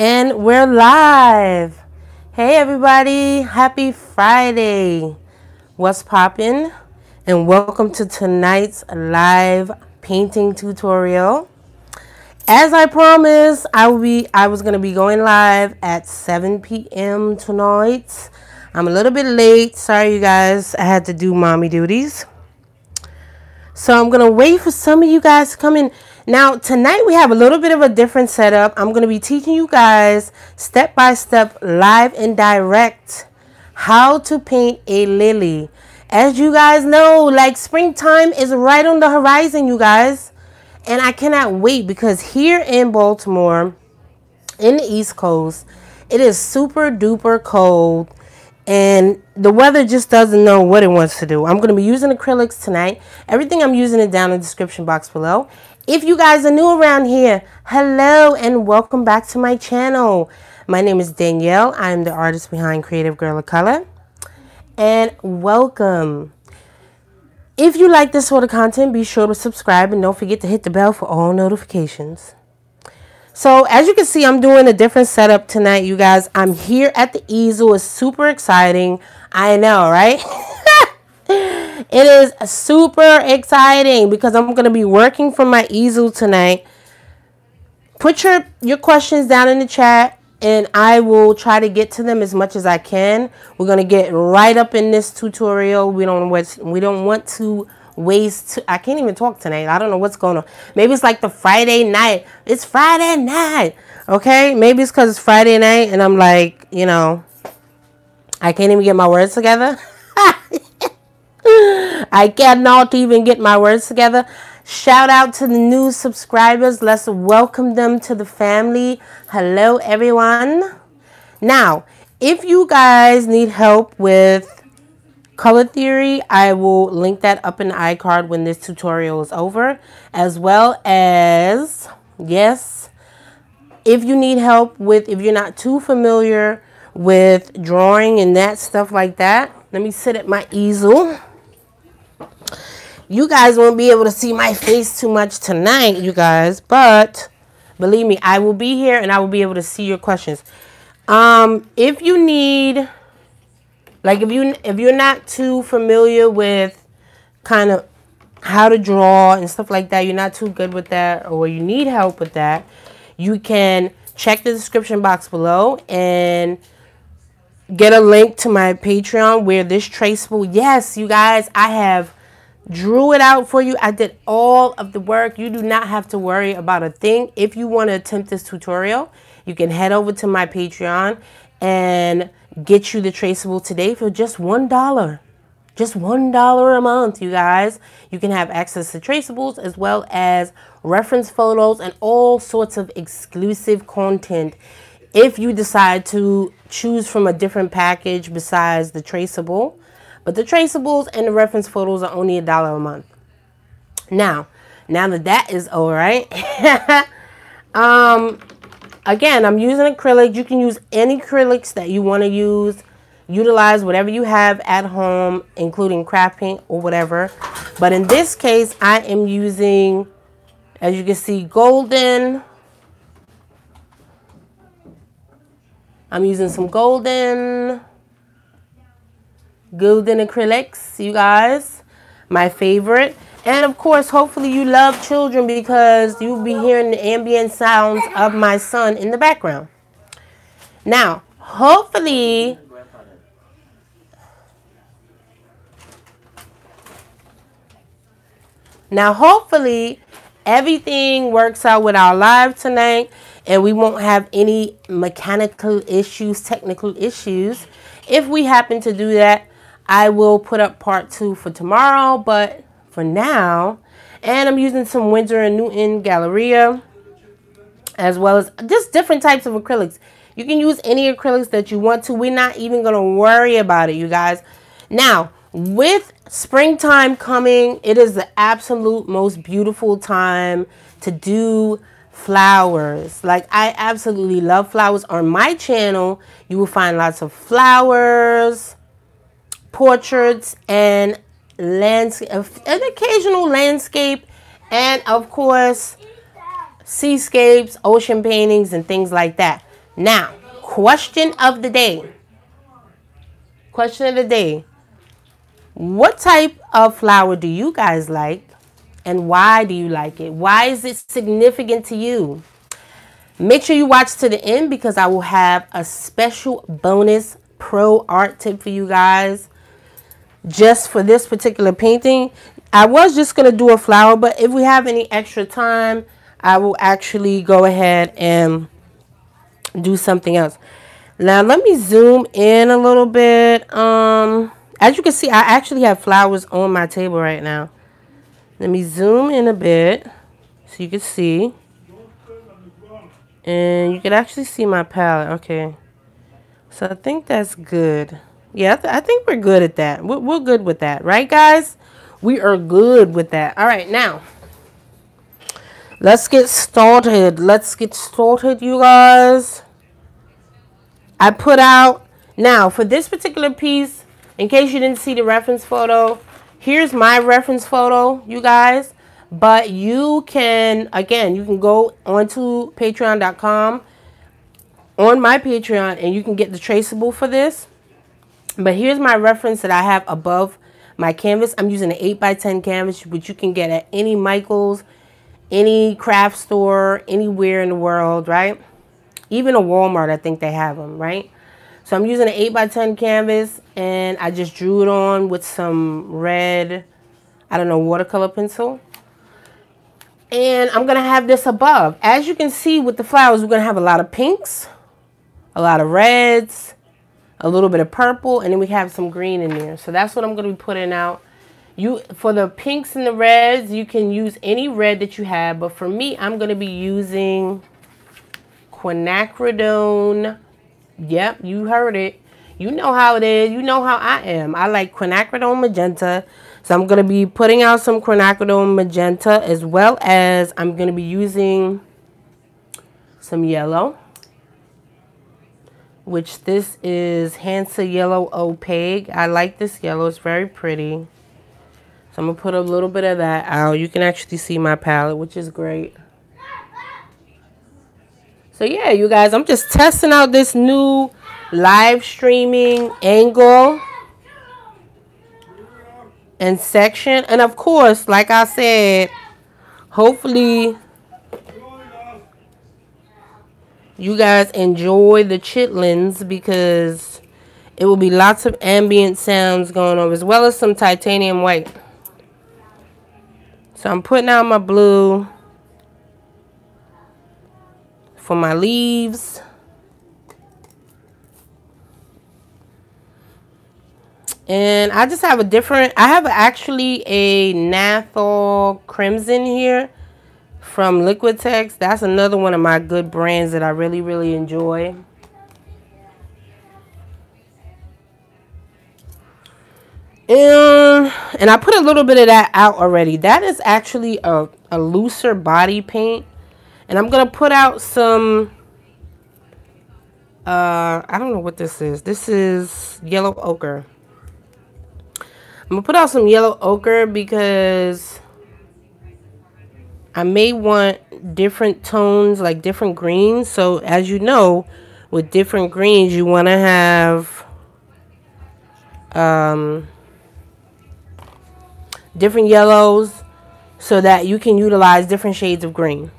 And we're live. Hey everybody, happy Friday. What's poppin'? And welcome to tonight's live painting tutorial. As I promised, I will be I was gonna be going live at 7 p.m. tonight. I'm a little bit late. Sorry you guys. I had to do mommy duties. So I'm gonna wait for some of you guys to come in. Now, tonight we have a little bit of a different setup. I'm going to be teaching you guys step by step, live and direct, how to paint a lily. As you guys know, like springtime is right on the horizon, you guys. And I cannot wait because here in Baltimore, in the East Coast, it is super duper cold and the weather just doesn't know what it wants to do. I'm going to be using acrylics tonight. Everything I'm using is down in the description box below. If you guys are new around here, hello and welcome back to my channel. My name is Danielle. I am the artist behind Creative Girl of Color. And welcome. If you like this sort of content, be sure to subscribe and don't forget to hit the bell for all notifications. So as you can see, I'm doing a different setup tonight, you guys. I'm here at the easel. It's super exciting. I know, right? It is super exciting because I'm going to be working from my easel tonight. Put your, your questions down in the chat and I will try to get to them as much as I can. We're going to get right up in this tutorial. We don't want, we don't want to waste I can't even talk tonight. I don't know what's going on. Maybe it's like the Friday night. It's Friday night. Okay? Maybe it's cuz it's Friday night and I'm like, you know, I can't even get my words together. I cannot even get my words together. Shout out to the new subscribers. Let's welcome them to the family. Hello, everyone. Now, if you guys need help with color theory, I will link that up in the iCard when this tutorial is over. As well as, yes, if you need help with, if you're not too familiar with drawing and that stuff like that, let me sit at my easel you guys won't be able to see my face too much tonight, you guys. But believe me, I will be here and I will be able to see your questions. Um, if you need, like if you if you're not too familiar with kind of how to draw and stuff like that, you're not too good with that, or you need help with that, you can check the description box below and get a link to my Patreon where this traceable. Yes, you guys, I have drew it out for you. I did all of the work. You do not have to worry about a thing. If you want to attempt this tutorial, you can head over to my Patreon and get you the traceable today for just $1. Just $1 a month, you guys. You can have access to traceables as well as reference photos and all sorts of exclusive content if you decide to choose from a different package besides the traceable. But the traceables and the reference photos are only a dollar a month. Now, now that that is all right, um, again, I'm using acrylic. You can use any acrylics that you want to use. Utilize whatever you have at home, including craft paint or whatever. But in this case, I am using, as you can see, golden. I'm using some golden Golden acrylics, you guys. My favorite. And of course, hopefully you love children because you'll be hearing the ambient sounds of my son in the background. Now, hopefully... Now, hopefully, everything works out with our live tonight and we won't have any mechanical issues, technical issues. If we happen to do that, I will put up part two for tomorrow, but for now, and I'm using some Winsor & Newton Galleria, as well as just different types of acrylics. You can use any acrylics that you want to. We're not even going to worry about it, you guys. Now, with springtime coming, it is the absolute most beautiful time to do flowers. Like, I absolutely love flowers. On my channel, you will find lots of flowers, portraits and landscape, an occasional landscape, and of course, seascapes, ocean paintings, and things like that. Now, question of the day. Question of the day. What type of flower do you guys like? And why do you like it? Why is it significant to you? Make sure you watch to the end because I will have a special bonus pro art tip for you guys just for this particular painting. I was just going to do a flower, but if we have any extra time, I will actually go ahead and do something else. Now, let me zoom in a little bit. Um, As you can see, I actually have flowers on my table right now. Let me zoom in a bit so you can see. And you can actually see my palette. Okay. So I think that's good. Yeah, I, th I think we're good at that. We're, we're good with that. Right, guys? We are good with that. All right, now. Let's get started. Let's get started, you guys. I put out... Now, for this particular piece, in case you didn't see the reference photo, here's my reference photo, you guys. But you can, again, you can go onto patreon.com on my Patreon and you can get the traceable for this. But here's my reference that I have above my canvas. I'm using an 8 by 10 canvas, which you can get at any Michael's, any craft store, anywhere in the world, right? Even a Walmart, I think they have them, right? So I'm using an 8 by 10 canvas and I just drew it on with some red, I don't know, watercolor pencil. And I'm going to have this above. As you can see with the flowers, we're going to have a lot of pinks, a lot of reds, a little bit of purple, and then we have some green in there. So that's what I'm going to be putting out. You For the pinks and the reds, you can use any red that you have. But for me, I'm going to be using quinacridone. Yep, you heard it. You know how it is. You know how I am. I like quinacridone magenta. So I'm going to be putting out some quinacridone magenta as well as I'm going to be using some yellow. Which this is Hansa Yellow Opaque. I like this yellow. It's very pretty. So I'm going to put a little bit of that out. You can actually see my palette, which is great. So yeah, you guys, I'm just testing out this new live streaming angle and section. And of course, like I said, hopefully you guys enjoy the chitlins because it will be lots of ambient sounds going on as well as some titanium white. So I'm putting out my blue for my leaves. And I just have a different, I have actually a Naphthol Crimson here from Liquitex. That's another one of my good brands that I really, really enjoy. And, and I put a little bit of that out already. That is actually a, a looser body paint. And I'm going to put out some, uh, I don't know what this is. This is yellow ochre. I'm going to put out some yellow ochre because I may want different tones, like different greens. So as you know, with different greens, you want to have um, different yellows so that you can utilize different shades of green.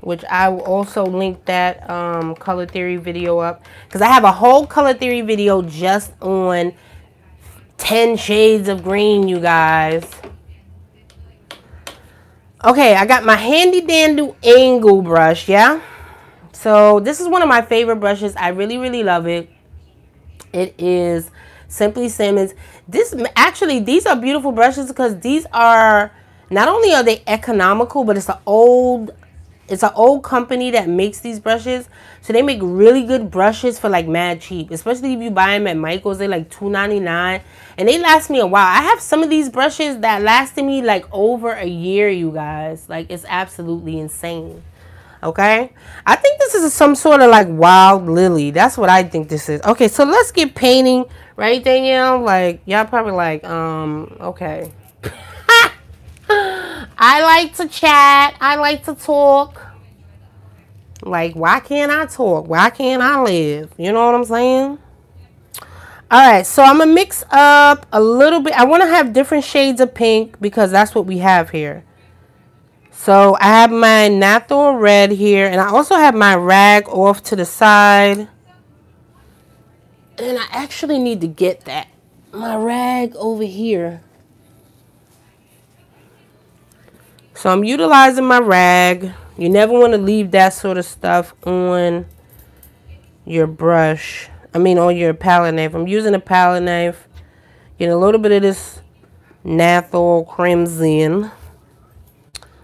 Which I will also link that um, color theory video up. Because I have a whole color theory video just on 10 shades of green, you guys. Okay, I got my handy dandy angle brush, yeah? So this is one of my favorite brushes. I really, really love it. It is Simply Simmons. This actually, these are beautiful brushes because these are not only are they economical, but it's an old it's an old company that makes these brushes. So they make really good brushes for like mad cheap. Especially if you buy them at Michael's. They're like $2.99. And they last me a while. I have some of these brushes that lasted me like over a year, you guys. Like it's absolutely insane. Okay. I think this is some sort of like wild lily. That's what I think this is. Okay. So let's get painting. Right, Danielle? Like y'all probably like, um, okay. I like to chat. I like to talk. Like, why can't I talk? Why can't I live? You know what I'm saying? All right, so I'm going to mix up a little bit. I want to have different shades of pink because that's what we have here. So I have my Naphthol red here. And I also have my rag off to the side. And I actually need to get that. My rag over here. So I'm utilizing my rag. You never want to leave that sort of stuff on your brush. I mean on your palette knife. I'm using a palette knife. Getting a little bit of this Naphthol Crimson.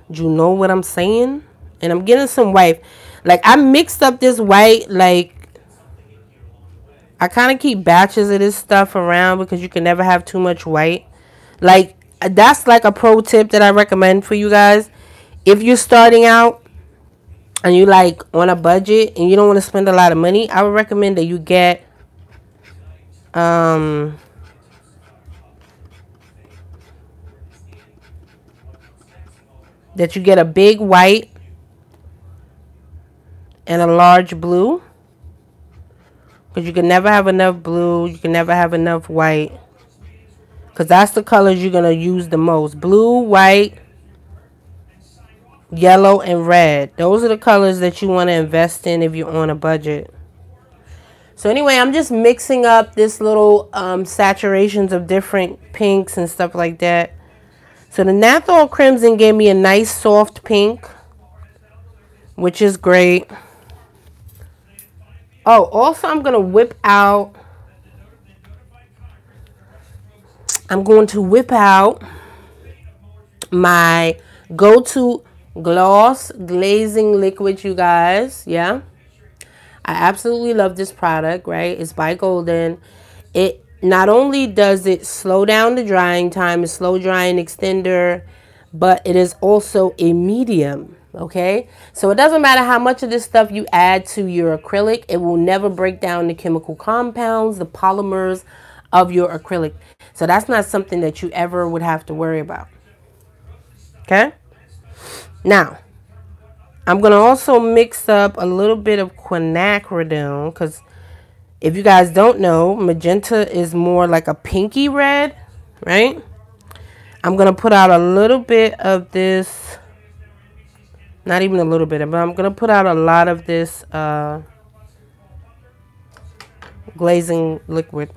Do you know what I'm saying? And I'm getting some white. Like I mixed up this white like I kind of keep batches of this stuff around because you can never have too much white. Like that's like a pro tip that I recommend for you guys. If you're starting out and you like on a budget and you don't want to spend a lot of money, I would recommend that you get um that you get a big white and a large blue because you can never have enough blue you can never have enough white because that's the colors you're going to use the most. Blue, white, yellow, and red. Those are the colors that you want to invest in if you're on a budget. So anyway, I'm just mixing up this little um, saturations of different pinks and stuff like that. So the Naphthol Crimson gave me a nice soft pink, which is great. Oh, also I'm going to whip out I'm going to whip out my go-to gloss glazing liquid, you guys. Yeah. I absolutely love this product, right? It's by Golden. It not only does it slow down the drying time, a slow drying extender, but it is also a medium, okay? So it doesn't matter how much of this stuff you add to your acrylic, it will never break down the chemical compounds, the polymers of your acrylic. So that's not something that you ever would have to worry about. Okay? Now, I'm going to also mix up a little bit of quinacridone because if you guys don't know, magenta is more like a pinky red, right? I'm going to put out a little bit of this, not even a little bit, but I'm going to put out a lot of this uh, glazing liquid.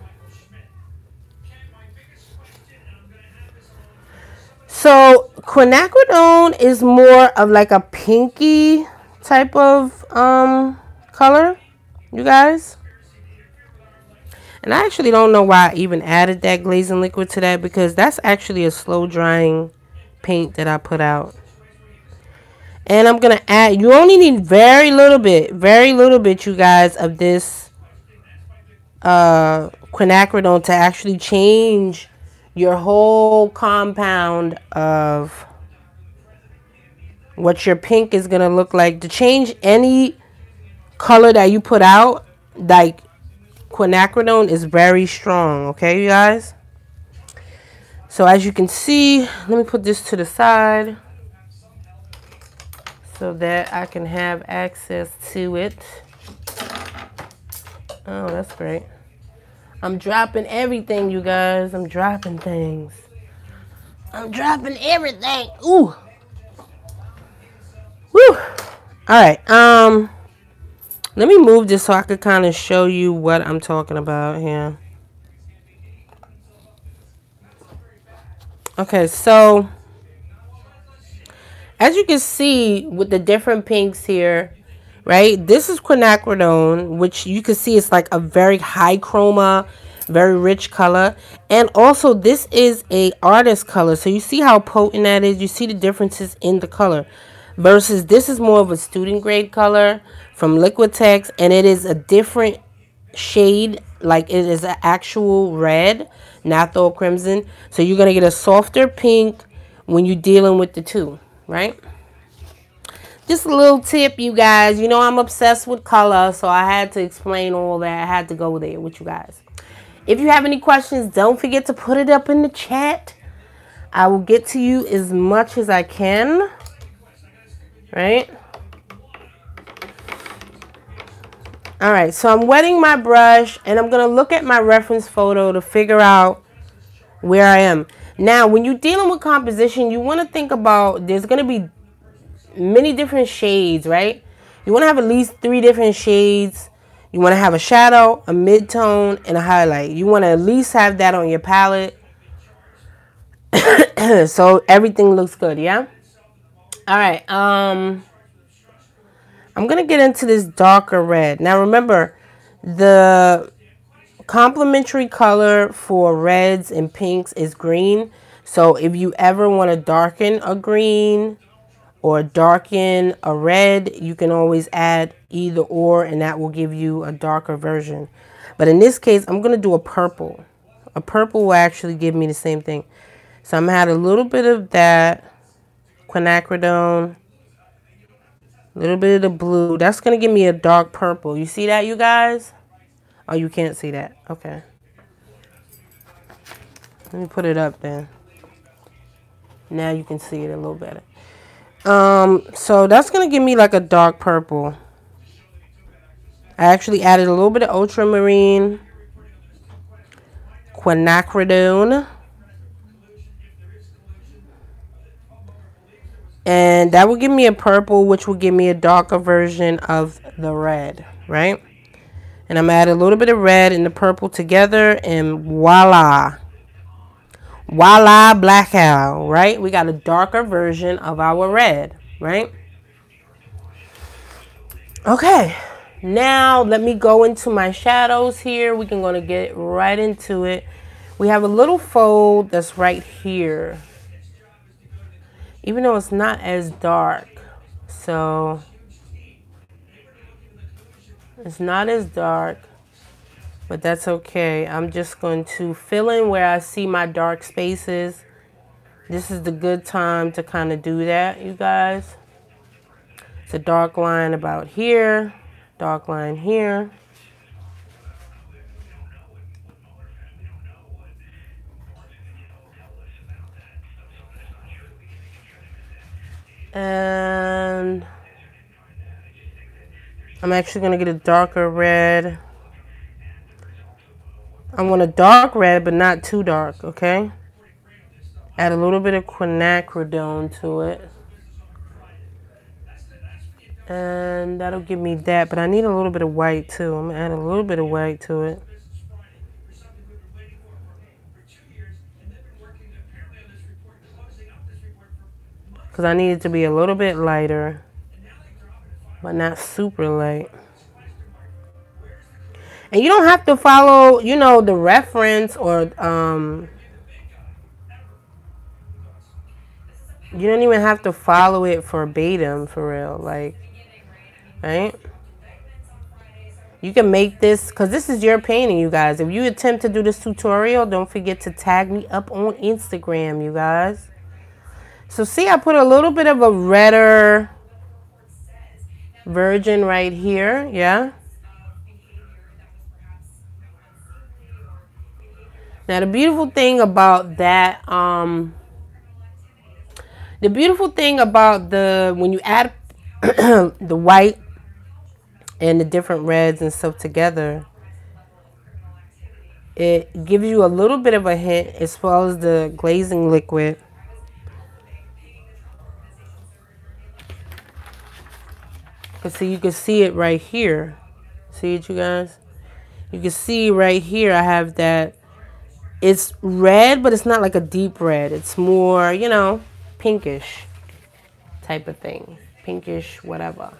So quinacridone is more of like a pinky type of um, color, you guys. And I actually don't know why I even added that glazing liquid to that because that's actually a slow drying paint that I put out. And I'm going to add, you only need very little bit, very little bit, you guys, of this uh, quinacridone to actually change your whole compound of what your pink is going to look like. To change any color that you put out, like quinacridone is very strong, okay, you guys? So as you can see, let me put this to the side so that I can have access to it. Oh, that's great. I'm dropping everything, you guys. I'm dropping things. I'm dropping everything. Ooh. Woo. All right. Um, let me move this so I could kind of show you what I'm talking about here. Okay, so as you can see with the different pinks here, right? This is quinacridone, which you can see it's like a very high chroma, very rich color. And also this is a artist color. So you see how potent that is. You see the differences in the color. Versus this is more of a student grade color from Liquitex. And it is a different shade. Like it is an actual red, Naphthol Crimson. So you're going to get a softer pink when you're dealing with the two, right? Just a little tip, you guys. You know I'm obsessed with color, so I had to explain all that. I had to go there with you guys. If you have any questions, don't forget to put it up in the chat. I will get to you as much as I can. Right? All right, so I'm wetting my brush and I'm going to look at my reference photo to figure out where I am. Now, when you're dealing with composition, you want to think about there's going to be many different shades, right? You want to have at least three different shades. You want to have a shadow, a mid-tone, and a highlight. You want to at least have that on your palette so everything looks good, yeah? All right. Um I'm going to get into this darker red. Now remember, the complementary color for reds and pinks is green. So if you ever want to darken a green or darken a red, you can always add either or and that will give you a darker version. But in this case, I'm going to do a purple. A purple will actually give me the same thing. So I'm going to add a little bit of that quinacridone a little bit of the blue. That's going to give me a dark purple. You see that, you guys? Oh, you can't see that. Okay. Let me put it up then. Now you can see it a little better. Um, so that's going to give me like a dark purple. I actually added a little bit of ultramarine quinacridone. And that will give me a purple, which will give me a darker version of the red, right? And I'm going to add a little bit of red and the purple together and voila. Voila, blackout right? We got a darker version of our red, right? Okay, now let me go into my shadows here. We can to get right into it. We have a little fold that's right here even though it's not as dark. So it's not as dark, but that's okay. I'm just going to fill in where I see my dark spaces. This is the good time to kind of do that, you guys. It's a dark line about here, dark line here. And I'm actually going to get a darker red. I want a dark red, but not too dark, okay? Add a little bit of quinacridone to it. And that'll give me that, but I need a little bit of white too. I'm to add a little bit of white to it. because I need it to be a little bit lighter, but not super light. And you don't have to follow, you know, the reference or um, you don't even have to follow it verbatim for real, like, right? You can make this, because this is your painting, you guys. If you attempt to do this tutorial, don't forget to tag me up on Instagram, you guys. So see, I put a little bit of a redder virgin right here, yeah? Now the beautiful thing about that, um, the beautiful thing about the, when you add the white and the different reds and stuff together, it gives you a little bit of a hint as well as the glazing liquid see, you can see it right here. See it, you guys? You can see right here, I have that. It's red, but it's not like a deep red. It's more, you know, pinkish type of thing. Pinkish, whatever.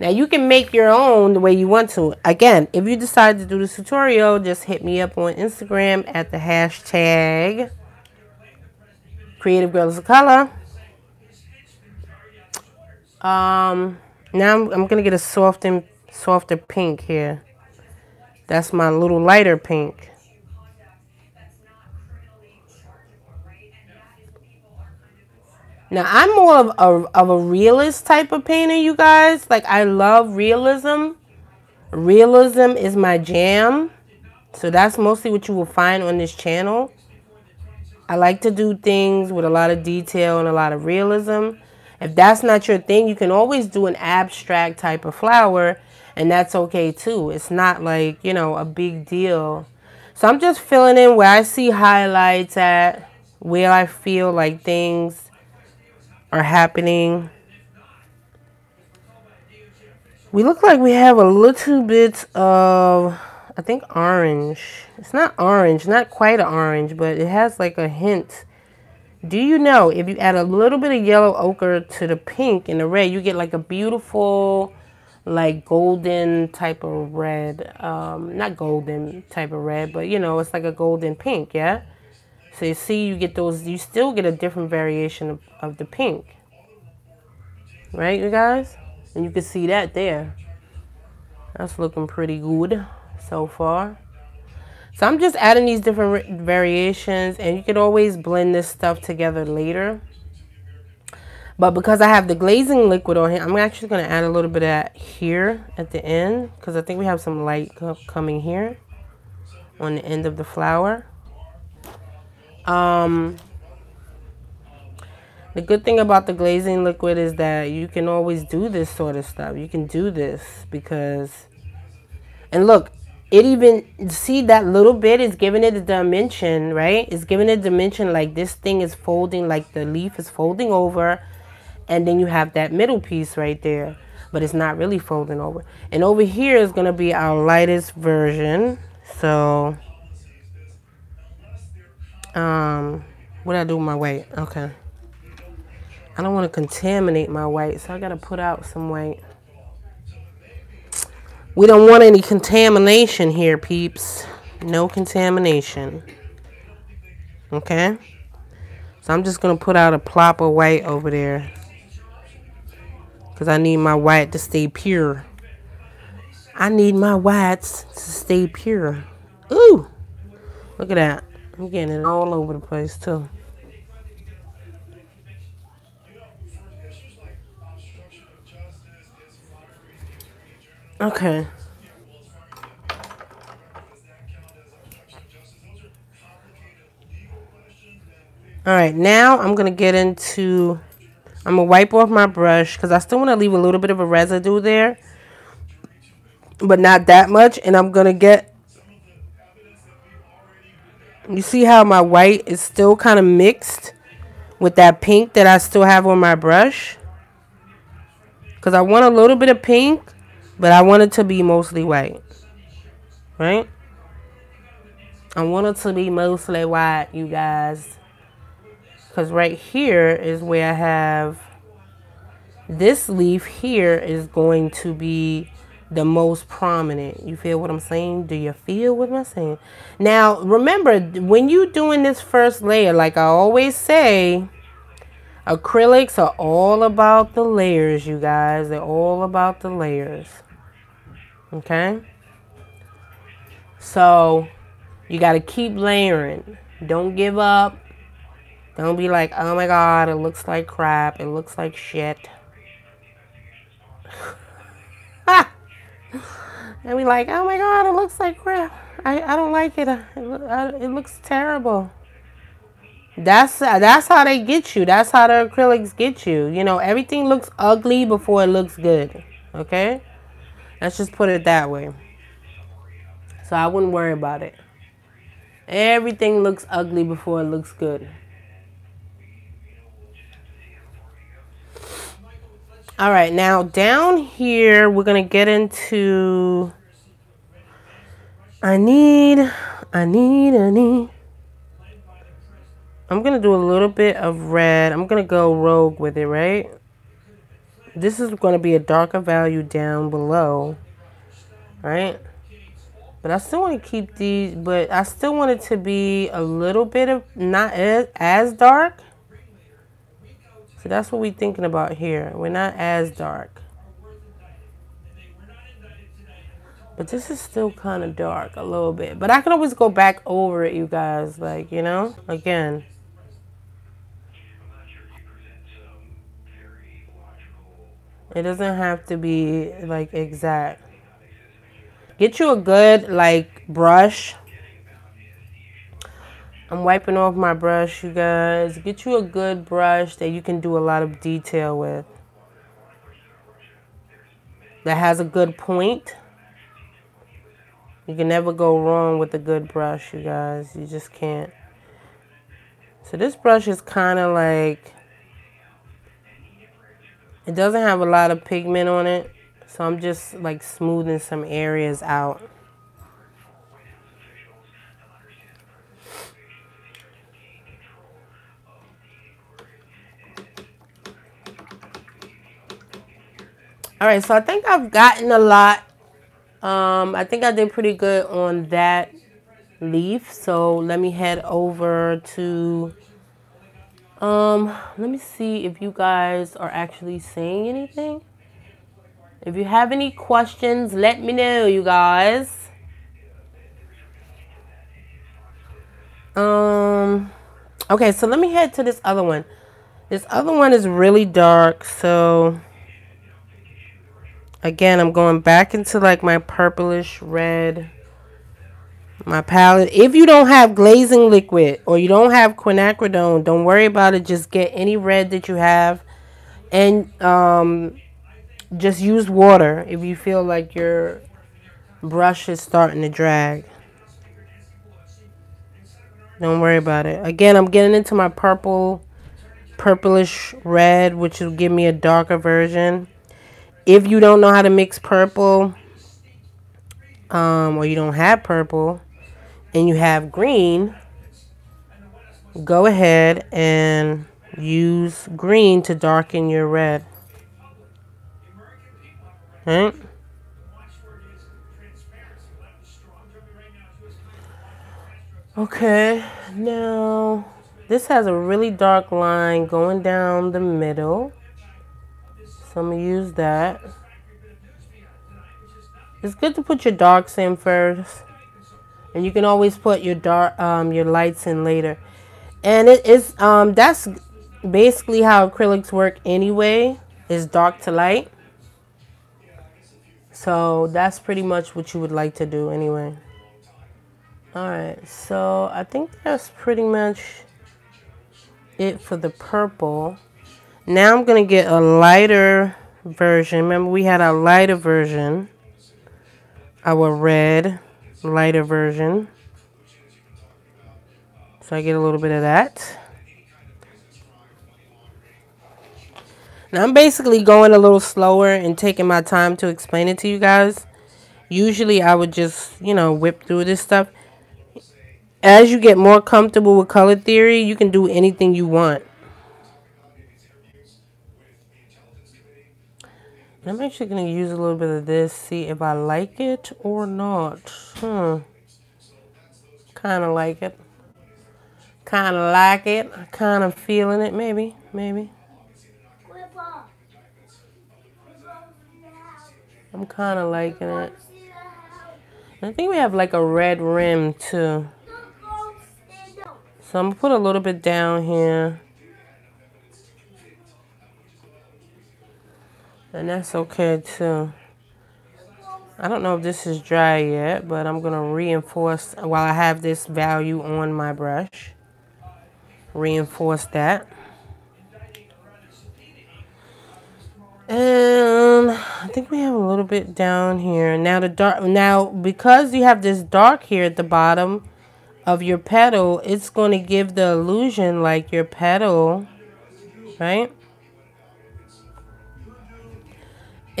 Now, you can make your own the way you want to. Again, if you decide to do this tutorial, just hit me up on Instagram at the hashtag Creative Girls of Color. Um, now I'm, I'm going to get a soft and softer pink here. That's my little lighter pink. Now, I'm more of a, of a realist type of painter, you guys. Like, I love realism. Realism is my jam. So that's mostly what you will find on this channel. I like to do things with a lot of detail and a lot of realism. If that's not your thing, you can always do an abstract type of flower And that's okay too. It's not like, you know, a big deal. So I'm just filling in where I see highlights at, where I feel like things are happening. We look like we have a little bit of, I think, orange. It's not orange, not quite an orange, but it has like a hint. Do you know if you add a little bit of yellow ochre to the pink and the red, you get like a beautiful, like golden type of red. Um, not golden type of red, but you know, it's like a golden pink, yeah? So you see, you get those, you still get a different variation of, of the pink. Right, you guys? And you can see that there. That's looking pretty good so far. So I'm just adding these different variations and you can always blend this stuff together later. But because I have the glazing liquid on here, I'm actually going to add a little bit of that here at the end because I think we have some light coming here on the end of the flower. Um, the good thing about the glazing liquid is that you can always do this sort of stuff. You can do this because, and look, it even, see that little bit is giving it a dimension, right? It's giving it a dimension like this thing is folding, like the leaf is folding over. And then you have that middle piece right there. But it's not really folding over. And over here is going to be our lightest version. So, um, what I do with my white? Okay. I don't want to contaminate my white, so I got to put out some white. We don't want any contamination here, peeps. No contamination. Okay? So I'm just going to put out a plop of white over there. Because I need my white to stay pure. I need my whites to stay pure. Ooh! Look at that. I'm getting it all over the place, too. Okay. All right, now I'm going to get into, I'm going to wipe off my brush because I still want to leave a little bit of a residue there, but not that much. And I'm going to get, you see how my white is still kind of mixed with that pink that I still have on my brush? Because I want a little bit of pink but I want it to be mostly white. Right? I want it to be mostly white, you guys. Because right here is where I have this leaf here is going to be the most prominent. You feel what I'm saying? Do you feel what I'm saying? Now, remember, when you're doing this first layer, like I always say, acrylics are all about the layers, you guys. They're all about the layers. Okay? So, you got to keep layering. Don't give up. Don't be like, oh my god, it looks like crap. It looks like shit. and be like, oh my god, it looks like crap. I, I don't like it. It, uh, it looks terrible. That's uh, that's how they get you. That's how the acrylics get you. You know, everything looks ugly before it looks good. Okay? Let's just put it that way. So I wouldn't worry about it. Everything looks ugly before it looks good. All right, now down here, we're going to get into, I need, I need, I need. I'm going to do a little bit of red. I'm going to go rogue with it, right? this is going to be a darker value down below, right? But I still want to keep these, but I still want it to be a little bit of, not as, as dark. So that's what we're thinking about here. We're not as dark. But this is still kind of dark a little bit. But I can always go back over it, you guys. Like, you know, again. It doesn't have to be like exact. Get you a good like brush. I'm wiping off my brush, you guys. Get you a good brush that you can do a lot of detail with. that has a good point. You can never go wrong with a good brush, you guys. You just can't. So this brush is kind of like, it doesn't have a lot of pigment on it. So I'm just like smoothing some areas out. All right, so I think I've gotten a lot. Um, I think I did pretty good on that leaf. So let me head over to, um, let me see if you guys are actually saying anything. If you have any questions, let me know, you guys. Um, okay, so let me head to this other one. This other one is really dark, so Again, I'm going back into like my purplish red, my palette. If you don't have glazing liquid or you don't have quinacridone, don't worry about it. Just get any red that you have and um, just use water if you feel like your brush is starting to drag. Don't worry about it. Again, I'm getting into my purple, purplish red, which will give me a darker version if you don't know how to mix purple um, or you don't have purple and you have green, go ahead and use green to darken your red. Right? Okay, now this has a really dark line going down the middle. So I'm going to use that. It's good to put your darks in first. And you can always put your dark um, your lights in later. And it is um that's basically how acrylics work anyway. Is dark to light. So that's pretty much what you would like to do anyway. Alright, so I think that's pretty much it for the purple. Now I'm going to get a lighter version. Remember we had a lighter version. Our red lighter version. So I get a little bit of that. Now I'm basically going a little slower and taking my time to explain it to you guys. Usually I would just, you know, whip through this stuff. As you get more comfortable with color theory, you can do anything you want. I'm actually going to use a little bit of this, see if I like it or not. Hmm. Kind of like it. Kind of like it. Kind of feeling it, maybe. Maybe. I'm kind of liking it. I think we have like a red rim too. So I'm going to put a little bit down here. And that's okay too. I don't know if this is dry yet, but I'm going to reinforce while I have this value on my brush. Reinforce that. And I think we have a little bit down here. Now the dark now because you have this dark here at the bottom of your petal, it's going to give the illusion like your petal, right?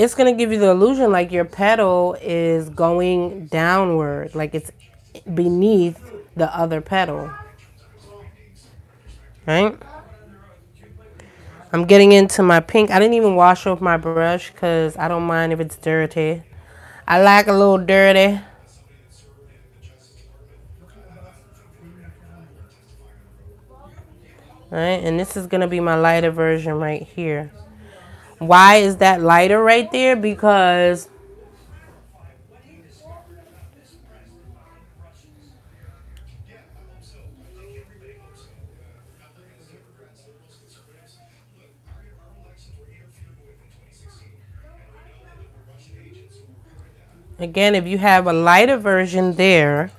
It's going to give you the illusion like your petal is going downward, like it's beneath the other petal. Right? I'm getting into my pink. I didn't even wash off my brush because I don't mind if it's dirty. I like a little dirty. Right, and this is going to be my lighter version right here. Why is that lighter right there? Because Again, if you have a lighter version there,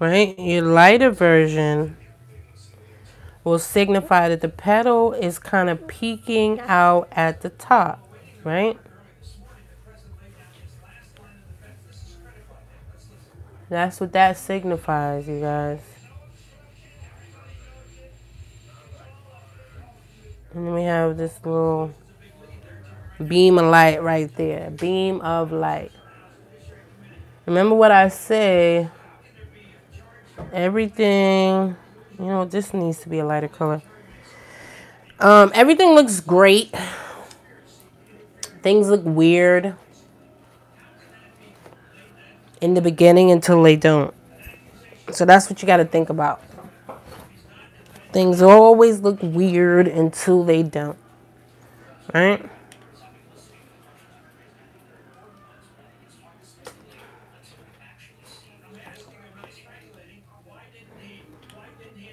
right, your lighter version will signify that the petal is kind of peeking out at the top, right? That's what that signifies, you guys. And then we have this little beam of light right there. Beam of light. Remember what I say. Everything, you know, this needs to be a lighter color. Um, everything looks great. Things look weird in the beginning until they don't. So that's what you got to think about. Things always look weird until they don't. Right?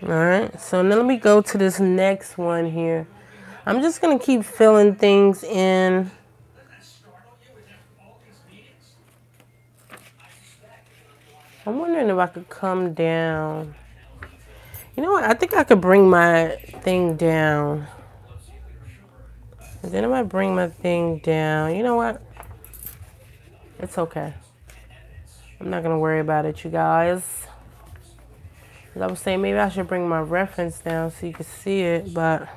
All right, so now let me go to this next one here. I'm just going to keep filling things in. I'm wondering if I could come down. You know what? I think I could bring my thing down. And then if I bring my thing down, you know what? It's okay. I'm not going to worry about it, you guys. I was saying, maybe I should bring my reference down so you can see it, but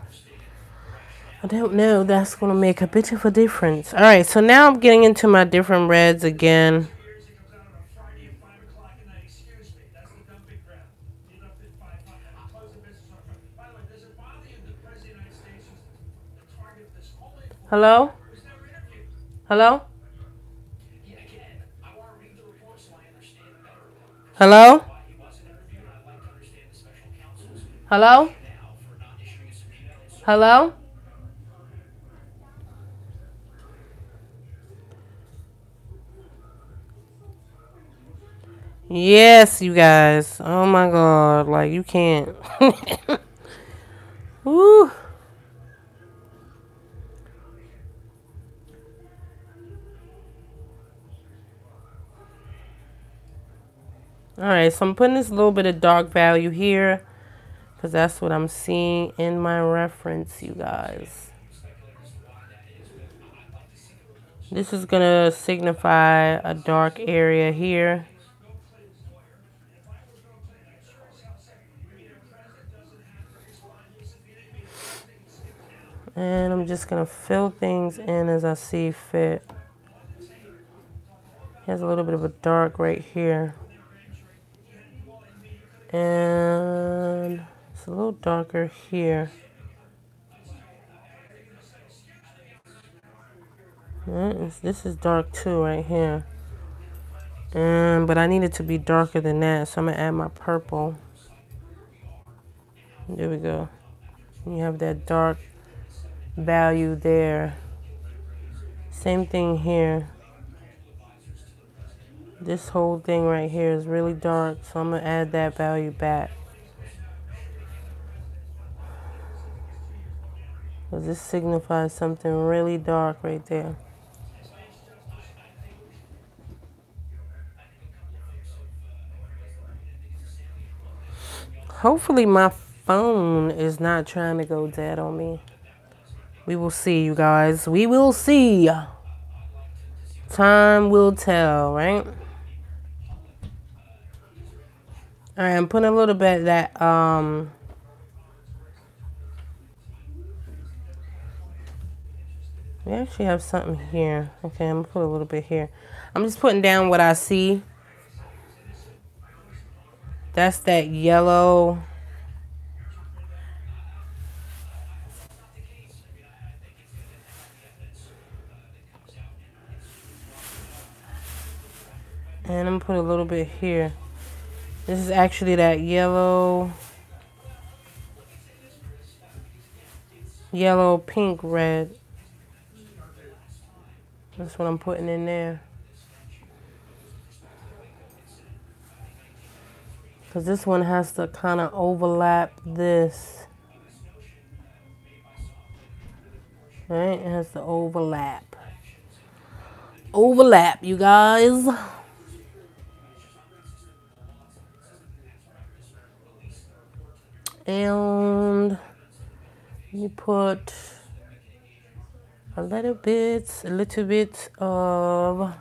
I don't know. That's going to make a bit of a difference. All right, so now I'm getting into my different reds again. Hello? Hello? Hello? Hello? Hello? Yes, you guys. Oh my god, like you can't. Woo. Alright, so I'm putting this little bit of dark value here because that's what I'm seeing in my reference, you guys. This is going to signify a dark area here. And I'm just going to fill things in as I see fit. Has a little bit of a dark right here. And it's a little darker here. this is dark too right here. And, but I need it to be darker than that, so I'm going to add my purple. There we go. You have that dark value there. Same thing here. This whole thing right here is really dark, so I'm going to add that value back. Because this signifies something really dark right there. Hopefully my phone is not trying to go dead on me. We will see, you guys. We will see. Time will tell, right? All right, I'm putting a little bit that, um, we actually have something here. Okay, I'm gonna put a little bit here. I'm just putting down what I see. That's that yellow. And I'm gonna put a little bit here. This is actually that yellow, yellow, pink, red. That's what I'm putting in there. Because this one has to kind of overlap this. Right? It has to overlap. Overlap, you guys. And you put a little bit, a little bit of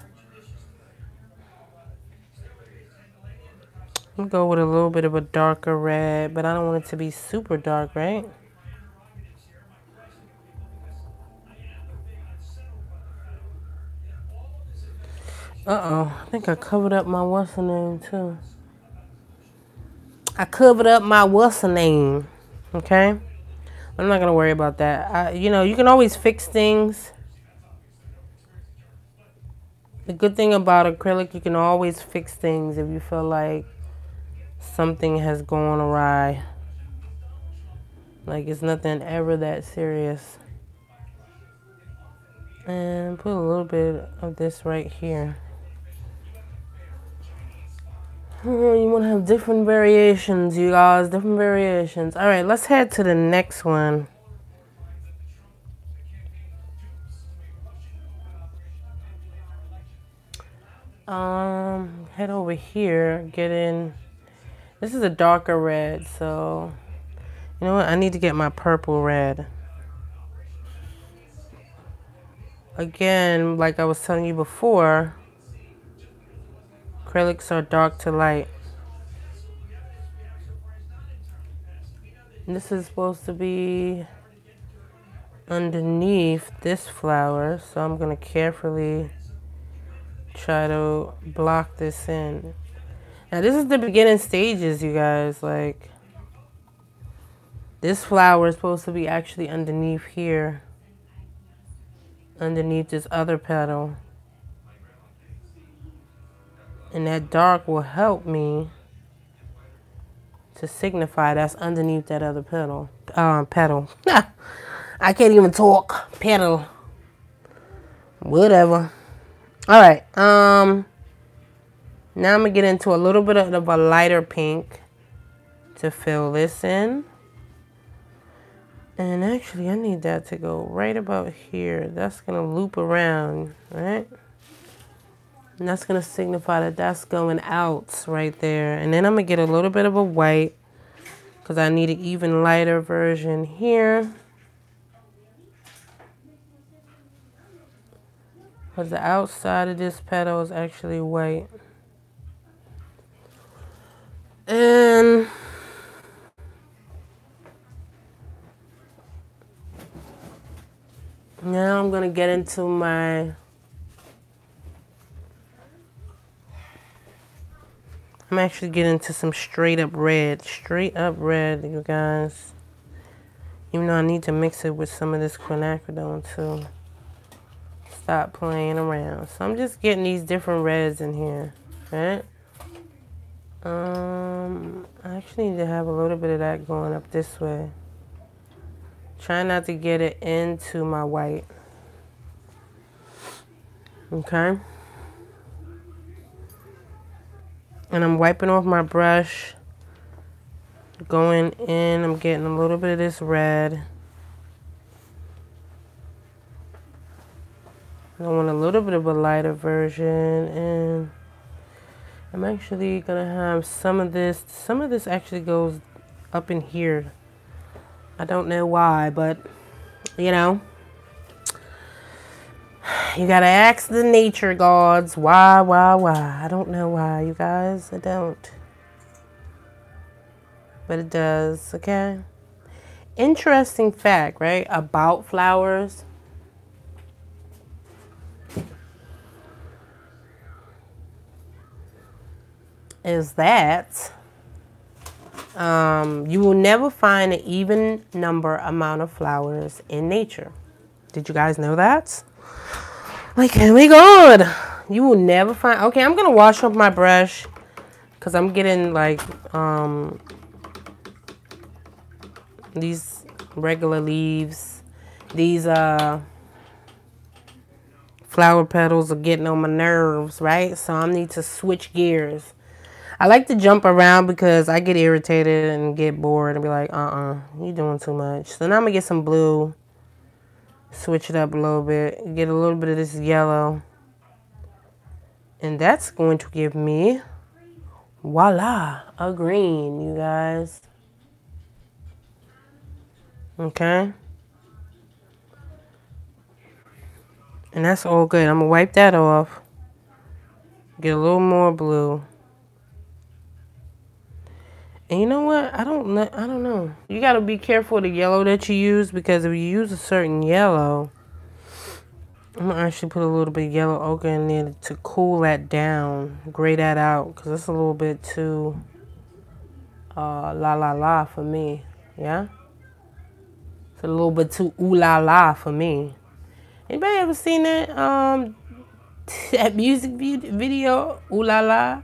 I'm go with a little bit of a darker red, but I don't want it to be super dark, right? Uh-oh, I think I covered up my what's name too. I covered up my what's name, okay? I'm not gonna worry about that. I, you know, you can always fix things. The good thing about acrylic, you can always fix things if you feel like something has gone awry. Like it's nothing ever that serious. And put a little bit of this right here. you want to have different variations, you guys. Different variations. All right, let's head to the next one. Um, head over here, get in this is a darker red, so you know what? I need to get my purple red. Again, like I was telling you before, acrylics are dark to light. This is supposed to be underneath this flower, so I'm going to carefully try to block this in. Now this is the beginning stages, you guys. Like this flower is supposed to be actually underneath here. Underneath this other petal. And that dark will help me to signify that's underneath that other petal. Um, petal. I can't even talk. Petal. Whatever. All right. Um. Now I'm going to get into a little bit of a lighter pink to fill this in. And actually, I need that to go right about here. That's going to loop around, right? And that's going to signify that that's going out right there. And then I'm going to get a little bit of a white because I need an even lighter version here. Because the outside of this petal is actually white. And now I'm going to get into my I'm actually getting to some straight up red. Straight up red, you guys. Even though I need to mix it with some of this quinacridone too. Stop playing around. So I'm just getting these different reds in here. Right? Um, I actually need to have a little bit of that going up this way. Try not to get it into my white. Okay. And I'm wiping off my brush. Going in, I'm getting a little bit of this red. I want a little bit of a lighter version and I'm actually gonna have some of this some of this actually goes up in here I don't know why but you know you gotta ask the nature gods why why why. I don't know why you guys. I don't. But it does okay? Interesting fact right? About flowers. Is that um, you will never find an even number amount of flowers in nature. Did you guys know that? Like, oh my god. You will never find... Okay, I'm going to wash up my brush. Because I'm getting, like, um, these regular leaves. These, uh, flower petals are getting on my nerves, right? So I need to switch gears. I like to jump around because I get irritated and get bored and be like, uh-uh, you're doing too much. So now I'm going to get some blue. Switch it up a little bit. Get a little bit of this yellow. And that's going to give me, voila, a green, you guys. Okay. And that's all good. I'm going to wipe that off. Get a little more blue. And you know what? I don't know. I don't know. You got to be careful the yellow that you use because if you use a certain yellow, I'm going to actually put a little bit of yellow ochre in there to cool that down, gray that out because it's a little bit too uh, la la la for me. Yeah? It's a little bit too ooh la la for me. Anybody ever seen that um that music video ooh la la?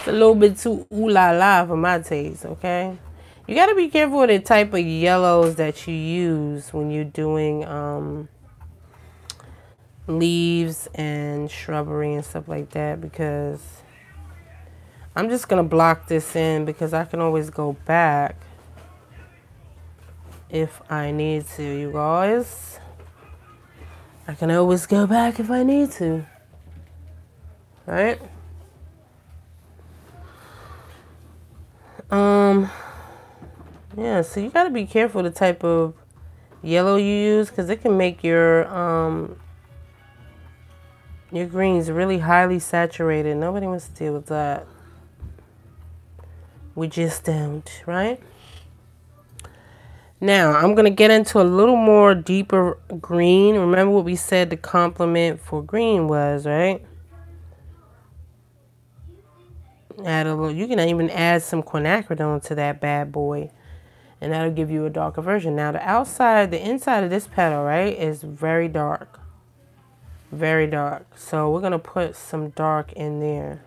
It's a little bit too ooh la la for my taste, okay? You got to be careful with the type of yellows that you use when you're doing um, leaves and shrubbery and stuff like that because I'm just going to block this in because I can always go back if I need to, you guys. I can always go back if I need to. Right? Um, yeah, so you got to be careful the type of yellow you use because it can make your um your greens really highly saturated. Nobody wants to deal with that. We just don't, right? Now, I'm going to get into a little more deeper green. Remember what we said the complement for green was, right? Add a little, you can even add some quinacridone to that bad boy. And that'll give you a darker version. Now, the outside, the inside of this petal, right, is very dark. Very dark. So we're going to put some dark in there.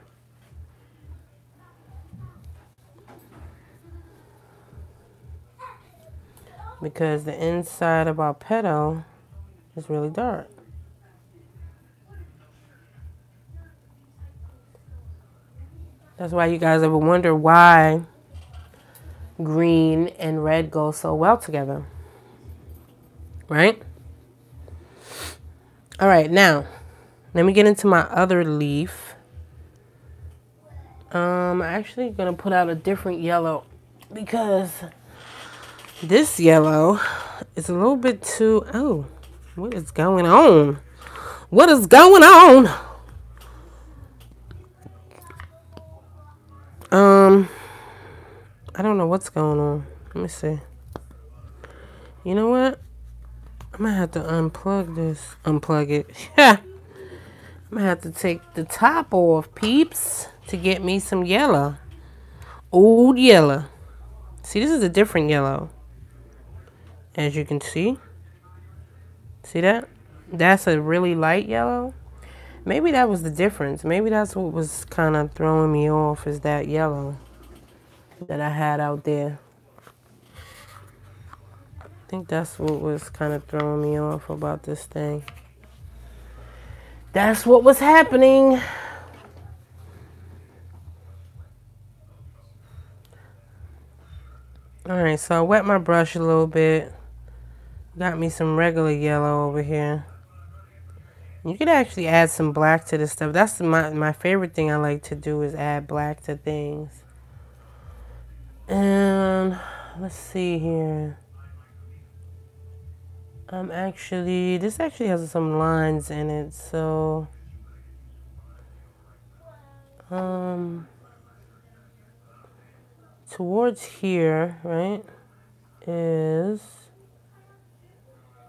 because the inside of our petal is really dark. That's why you guys ever wonder why green and red go so well together. Right? All right, now let me get into my other leaf. Um, I'm actually going to put out a different yellow because this yellow is a little bit too, oh, what is going on? What is going on? Um, I don't know what's going on. Let me see. You know what? I'm gonna have to unplug this. Unplug it. Yeah. I'm gonna have to take the top off, peeps, to get me some yellow. Old yellow. See, this is a different yellow as you can see. See that? That's a really light yellow. Maybe that was the difference. Maybe that's what was kind of throwing me off is that yellow that I had out there. I think that's what was kind of throwing me off about this thing. That's what was happening. Alright, so I wet my brush a little bit. Got me some regular yellow over here. You could actually add some black to this stuff. That's my, my favorite thing I like to do is add black to things. And let's see here. I'm actually, this actually has some lines in it, so, um, towards here, right, is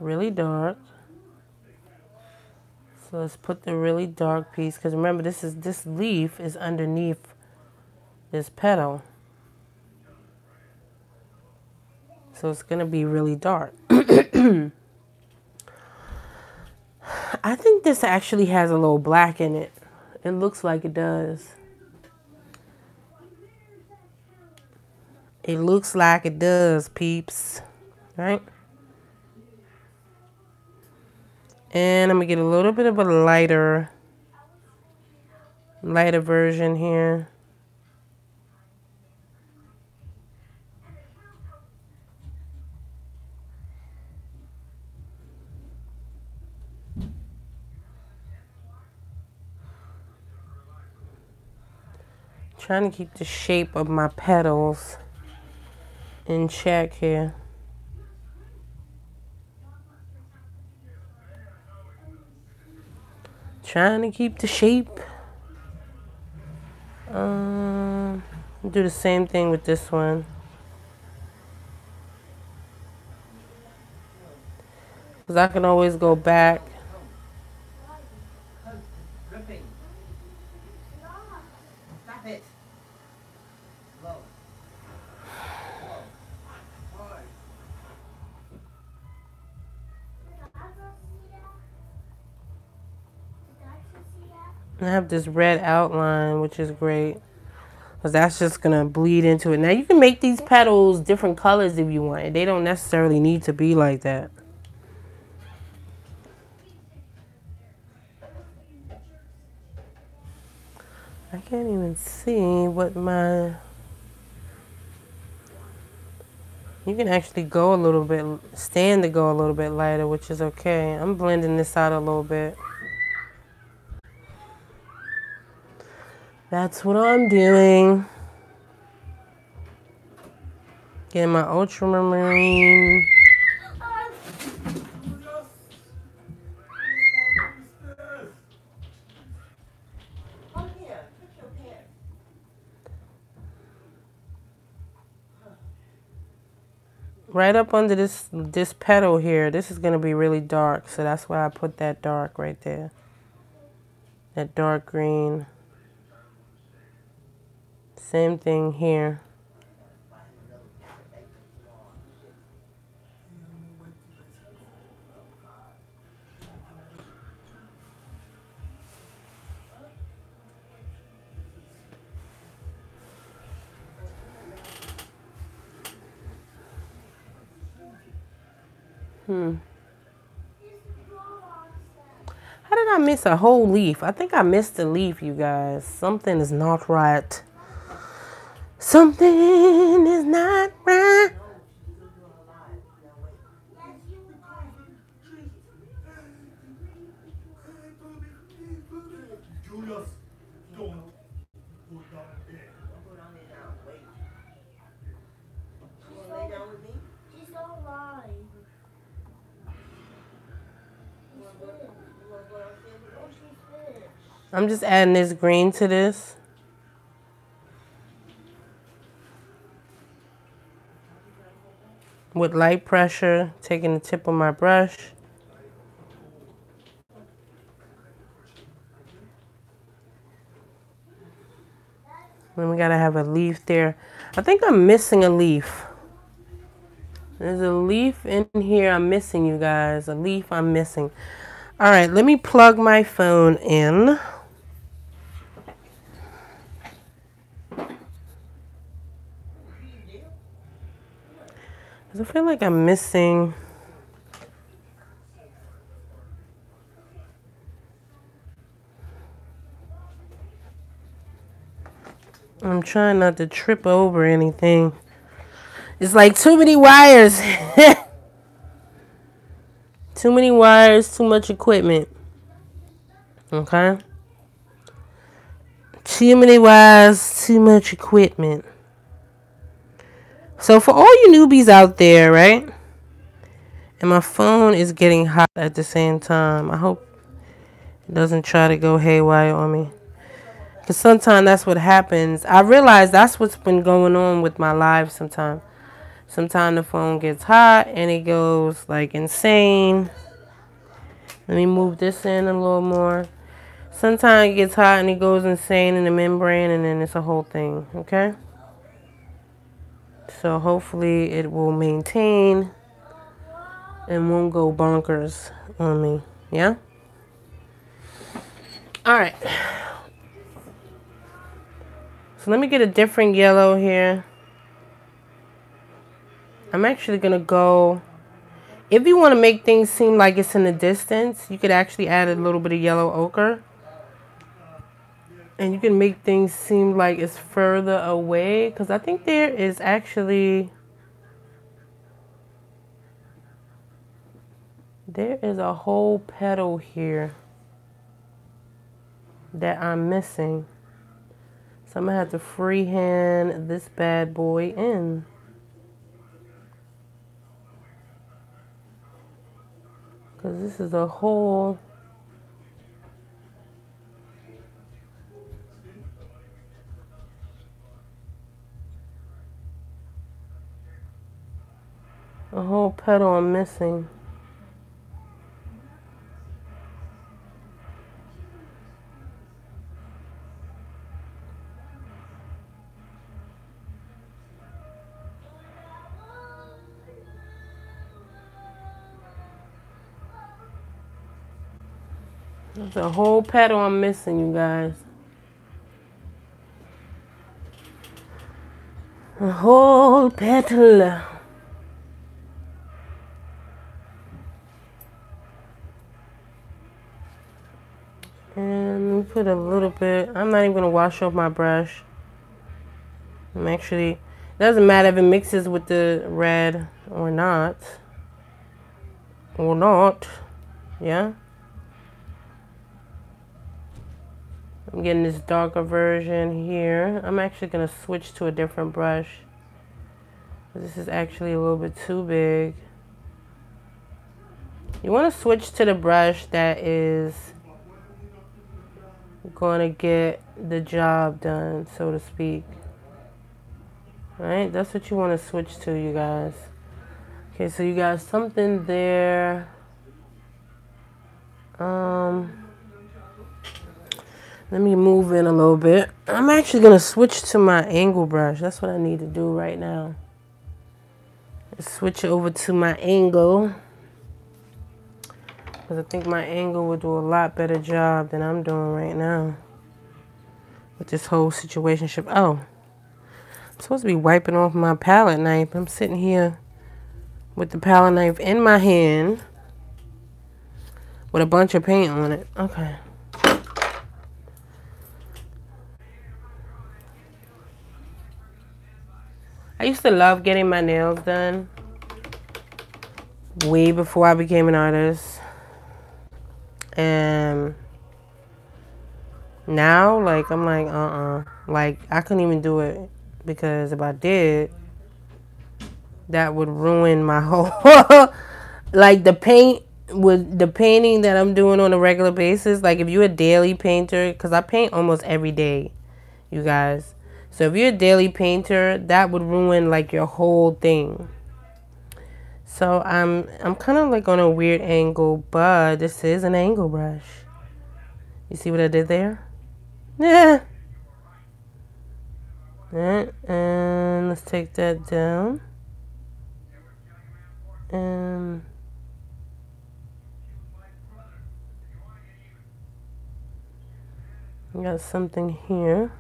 really dark. So let's put the really dark piece, because remember this is this leaf is underneath this petal. So it's to be really dark. I think this actually has a little black in it. It looks like it does. It looks like it does, peeps. Right? And I'm going to get a little bit of a lighter, lighter version here. trying to keep the shape of my petals in check here. Trying to keep the shape. Um, do the same thing with this one. Because I can always go back. I have this red outline, which is great. Because that's just going to bleed into it. Now, you can make these petals different colors if you want. They don't necessarily need to be like that. I can't even see what my... You can actually go a little bit, stand to go a little bit lighter, which is okay. I'm blending this out a little bit. That's what I'm doing. Getting my ultramarine. Right up under this this petal here, this is going to be really dark, so that's why I put that dark right there. That dark green. Same thing here. Hmm. How did I miss a whole leaf? I think I missed a leaf, you guys. Something is not right. Something is not right. I'm just adding this green to this. With light pressure, taking the tip of my brush. Then we gotta have a leaf there. I think I'm missing a leaf. There's a leaf in here I'm missing, you guys. A leaf I'm missing. All right, let me plug my phone in. Because I feel like I'm missing... I'm trying not to trip over anything. It's like too many wires. too many wires, too much equipment. Okay? Too many wires, too much equipment. So for all you newbies out there, right? And my phone is getting hot at the same time. I hope it doesn't try to go haywire on me. Because sometimes that's what happens. I realize that's what's been going on with my live sometimes. Sometimes the phone gets hot and it goes like insane. Let me move this in a little more. Sometimes it gets hot and it goes insane in the membrane and then it's a whole thing. Okay? So hopefully it will maintain and won't go bonkers on me. Yeah? All right. So let me get a different yellow here. I'm actually going to go... If you want to make things seem like it's in the distance, you could actually add a little bit of yellow ochre and you can make things seem like it's further away because I think there is actually there is a whole petal here that I'm missing. So I'm gonna have to freehand this bad boy in. Because this is a whole whole petal I'm missing. There's a whole petal I'm missing, you guys. A whole petal. And put a little bit. I'm not even going to wash off my brush. I'm actually, doesn't matter if it mixes with the red or not. Or not. Yeah. I'm getting this darker version here. I'm actually going to switch to a different brush. This is actually a little bit too big. You want to switch to the brush that is going to get the job done, so to speak. Right? that's what you want to switch to, you guys. Okay, so you got something there. Um... Let me move in a little bit. I'm actually going to switch to my angle brush. That's what I need to do right now. Switch over to my angle. Because I think my angle would do a lot better job than I'm doing right now. With this whole situation. Oh. I'm supposed to be wiping off my palette knife. I'm sitting here with the palette knife in my hand. With a bunch of paint on it. Okay. I used to love getting my nails done way before I became an artist. And now, like, I'm like, uh-uh. Like, I couldn't even do it because if I did, that would ruin my whole... like, the paint with the painting that I'm doing on a regular basis, like if you're a daily painter, because I paint almost every day, you guys. So if you're a daily painter, that would ruin like your whole thing. So I'm I'm kind of like on a weird angle, but this is an angle brush. You see what I did there? Yeah. Right, and let's take that down. And got something here.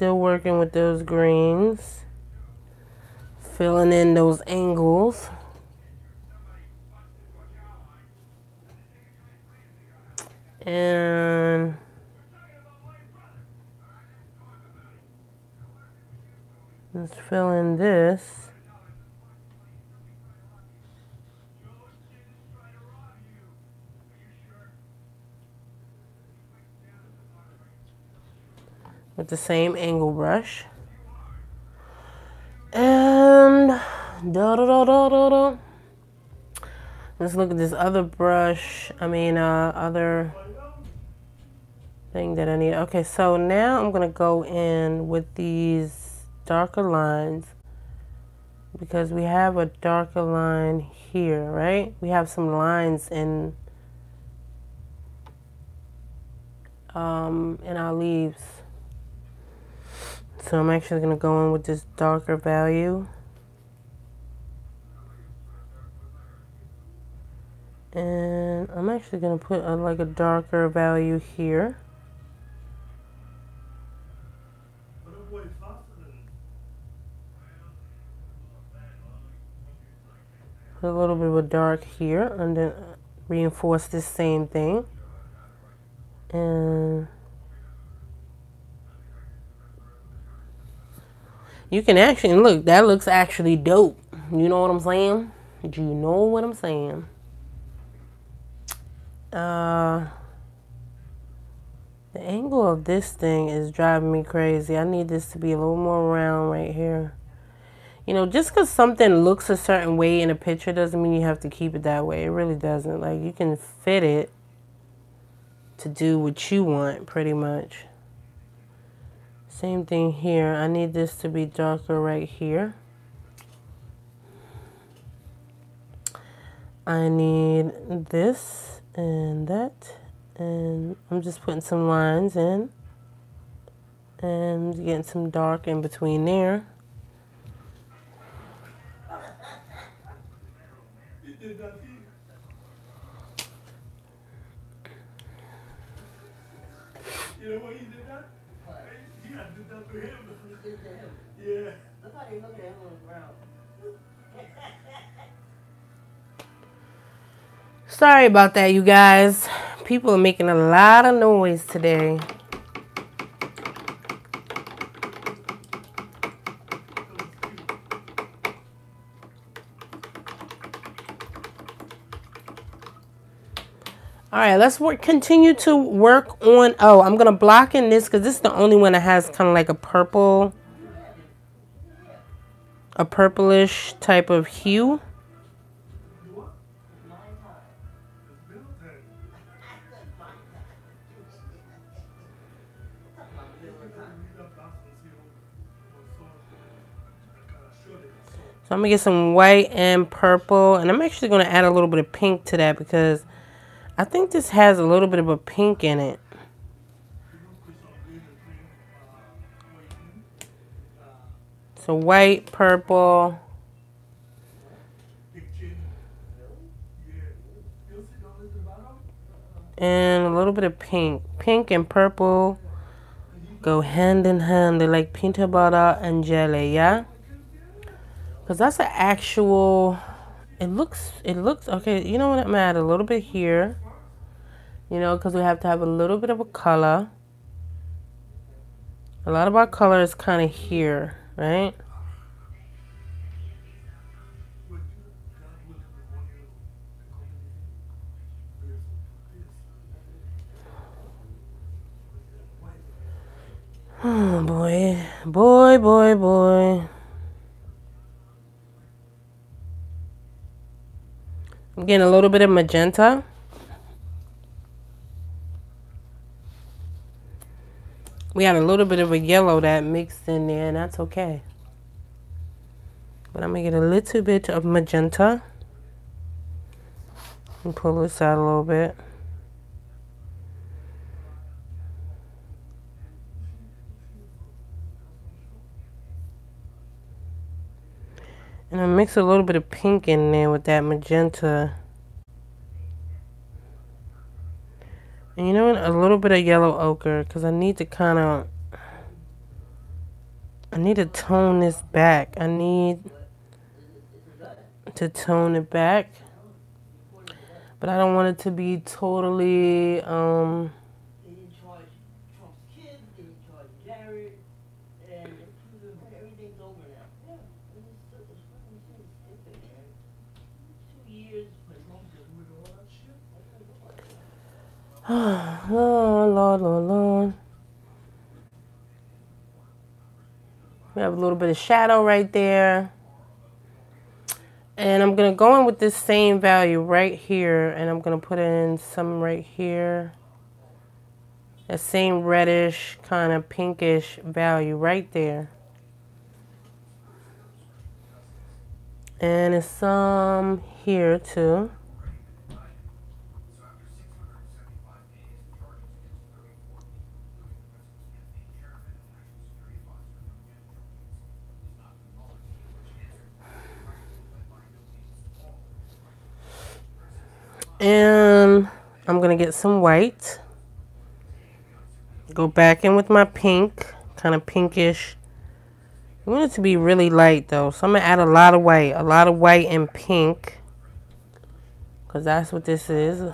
Still working with those greens. Filling in those angles. And let's fill in this. With the same angle brush. And da da da da da da. Let's look at this other brush. I mean, uh, other thing that I need. Okay, so now I'm gonna go in with these darker lines because we have a darker line here, right? We have some lines in um, in our leaves. So I'm actually going to go in with this darker value. And I'm actually going to put a, like a darker value here. Put a little bit of a dark here and then reinforce this same thing. And You can actually look. That looks actually dope. You know what I'm saying? Do you know what I'm saying? Uh, the angle of this thing is driving me crazy. I need this to be a little more round right here. You know, just because something looks a certain way in a picture doesn't mean you have to keep it that way. It really doesn't. Like, you can fit it to do what you want pretty much. Same thing here. I need this to be darker right here. I need this and that and I'm just putting some lines in and getting some dark in between there. You know why you did that? What? You got to do that to him. You did to him? Yeah. Look how they look at him on the ground. Sorry about that, you guys. People are making a lot of noise today. All right, let's work, continue to work on, oh, I'm going to block in this because this is the only one that has kind of like a purple, a purplish type of hue. So I'm going to get some white and purple. And I'm actually going to add a little bit of pink to that because I think this has a little bit of a pink in it. So white, purple. And a little bit of pink. Pink and purple go hand in hand. They're like pinta butter and jelly, yeah? Because that's an actual... It looks... It looks... Okay, you know what? I'm add a little bit here you know, because we have to have a little bit of a color. A lot of our color is kind of here, right? Oh boy, boy, boy, boy. I'm getting a little bit of magenta. We had a little bit of a yellow that mixed in there, and that's okay. But I'm going to get a little bit of magenta. And pull this out a little bit. And I mix a little bit of pink in there with that magenta. And you know what? A little bit of yellow ochre because I need to kind of... I need to tone this back. I need to tone it back. But I don't want it to be totally... Um, oh, Lord, Lord, Lord. We have a little bit of shadow right there. And I'm going to go in with this same value right here. And I'm going to put in some right here. That same reddish, kind of pinkish value right there. And it's some here too. And I'm going to get some white. Go back in with my pink, kind of pinkish. I want it to be really light though. So I'm going to add a lot of white. A lot of white and pink. Because that's what this is.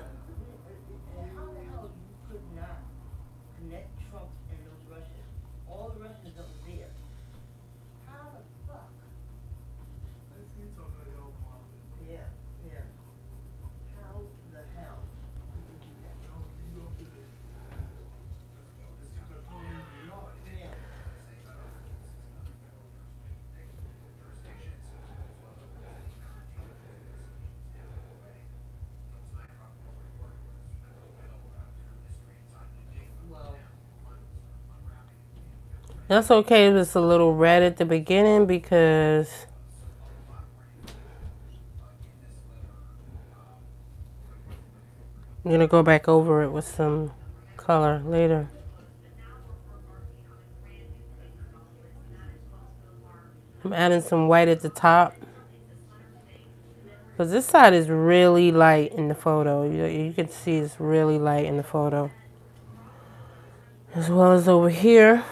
That's okay if it's a little red at the beginning because I'm going to go back over it with some color later. I'm adding some white at the top. Because this side is really light in the photo. You, you can see it's really light in the photo. As well as over here.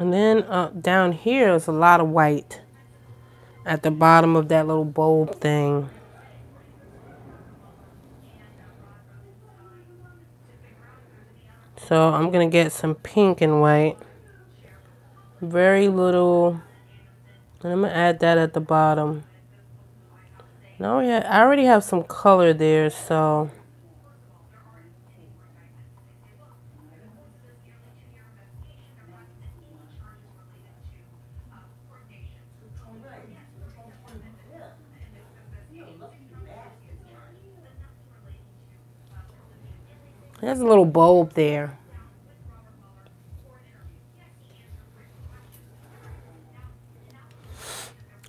And then uh, down here is a lot of white at the bottom of that little bulb thing. So I'm going to get some pink and white. Very little. And I'm going to add that at the bottom. Now yeah, I already have some color there, so There's a little bulb there.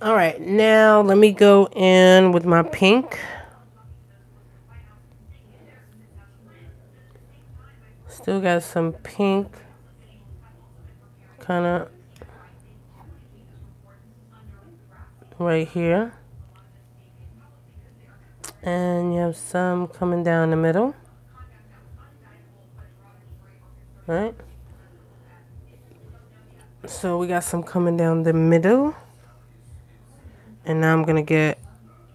All right, now let me go in with my pink. Still got some pink kind of right here. And you have some coming down the middle. Right? So we got some coming down the middle. And now I'm going to get,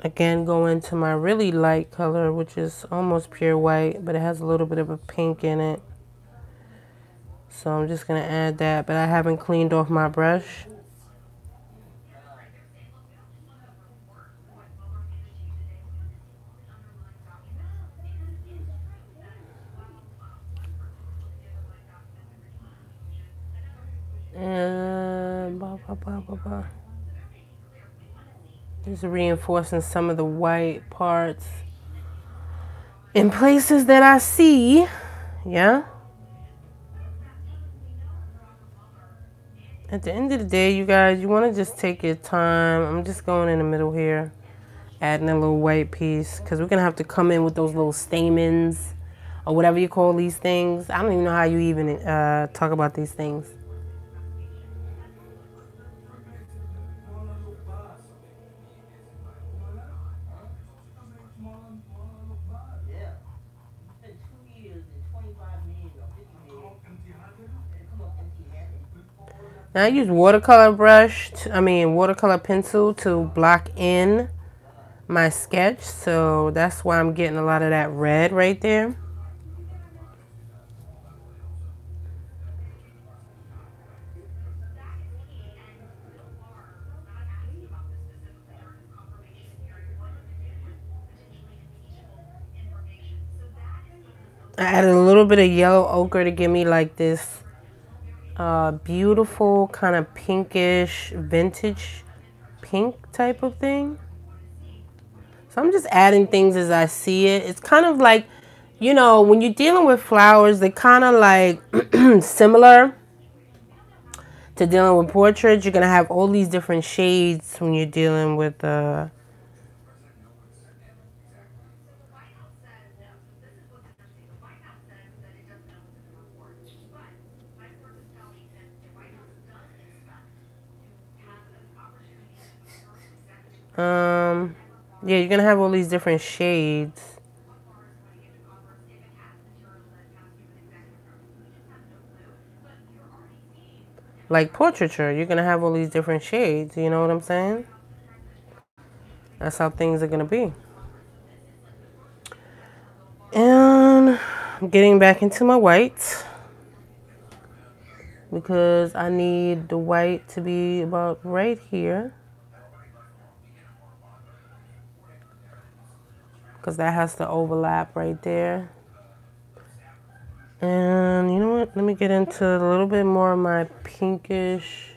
again, go into my really light color, which is almost pure white, but it has a little bit of a pink in it. So I'm just going to add that, but I haven't cleaned off my brush. Blah, blah, blah, blah. Just reinforcing some of the white parts in places that I see. Yeah. At the end of the day, you guys, you want to just take your time. I'm just going in the middle here, adding a little white piece because we're going to have to come in with those little stamens or whatever you call these things. I don't even know how you even uh, talk about these things. Now I use watercolor brush, to, I mean watercolor pencil to block in my sketch. So that's why I'm getting a lot of that red right there. I added a little bit of yellow ochre to give me like this uh, beautiful kind of pinkish vintage pink type of thing. So I'm just adding things as I see it. It's kind of like, you know, when you're dealing with flowers, they're kind of like similar to dealing with portraits. You're going to have all these different shades when you're dealing with uh, Um, yeah, you're going to have all these different shades. Like portraiture, you're going to have all these different shades. You know what I'm saying? That's how things are going to be. And I'm getting back into my white because I need the white to be about right here. Because that has to overlap right there. And you know what? Let me get into a little bit more of my pinkish,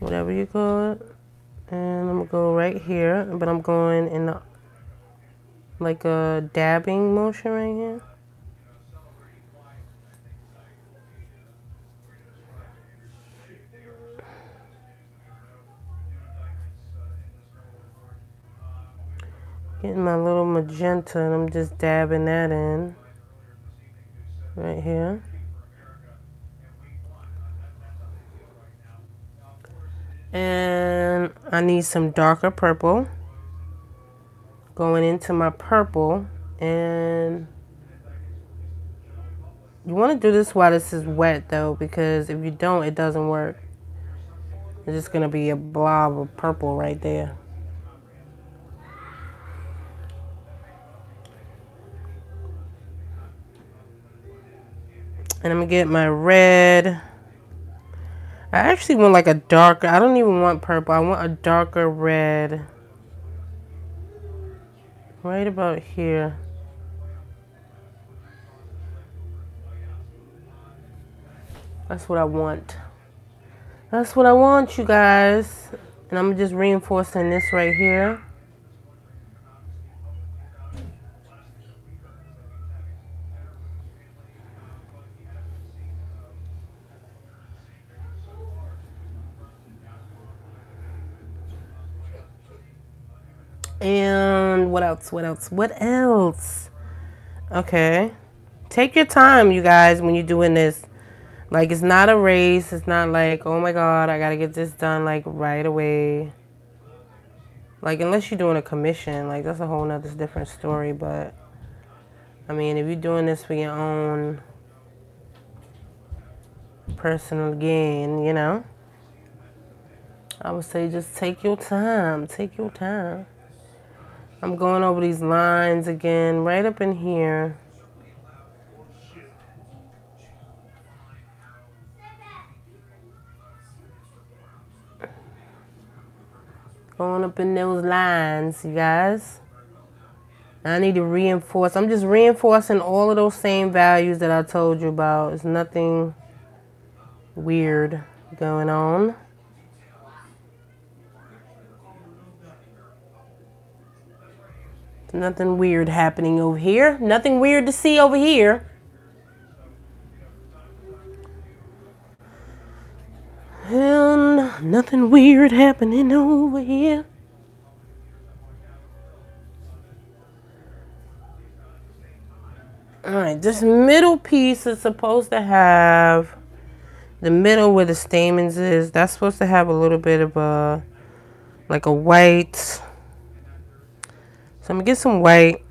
whatever you call it. And I'm gonna go right here, but I'm going in like a dabbing motion right here. My little magenta and I'm just dabbing that in right here. And I need some darker purple going into my purple and you want to do this while this is wet though because if you don't it doesn't work. It's just going to be a blob of purple right there. And I'm going to get my red. I actually want like a darker, I don't even want purple. I want a darker red. Right about here. That's what I want. That's what I want, you guys. And I'm just reinforcing this right here. And what else? What else? What else? Okay. Take your time, you guys, when you're doing this. Like, it's not a race. It's not like, oh my God, I got to get this done, like, right away. Like, unless you're doing a commission, like, that's a whole nother different story. But, I mean, if you're doing this for your own personal gain, you know, I would say just take your time. Take your time. I'm going over these lines again, right up in here. Going up in those lines, you guys. I need to reinforce. I'm just reinforcing all of those same values that I told you about. It's nothing weird going on. Nothing weird happening over here. Nothing weird to see over here. And nothing weird happening over here. Alright, this middle piece is supposed to have the middle where the stamens is. That's supposed to have a little bit of a like a white so I'm gonna get some white.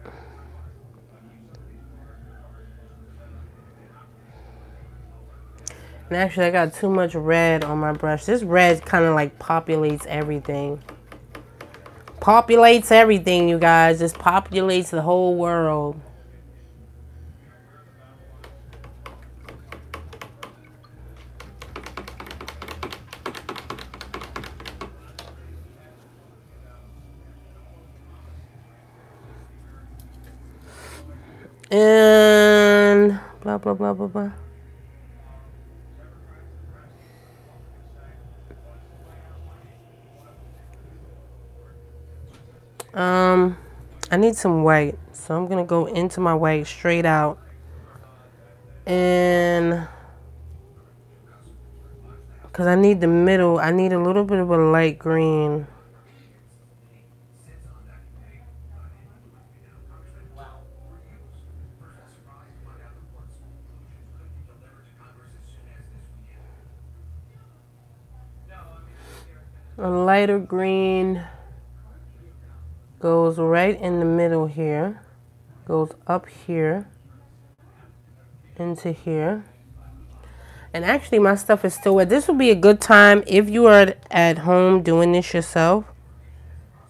And actually I got too much red on my brush. This red kind of like populates everything. Populates everything, you guys. Just populates the whole world. And blah, blah, blah, blah, blah. Um, I need some white. So I'm going to go into my white straight out. And because I need the middle, I need a little bit of a light green. A lighter green goes right in the middle here, goes up here, into here. And actually my stuff is still wet. This would be a good time if you are at home doing this yourself.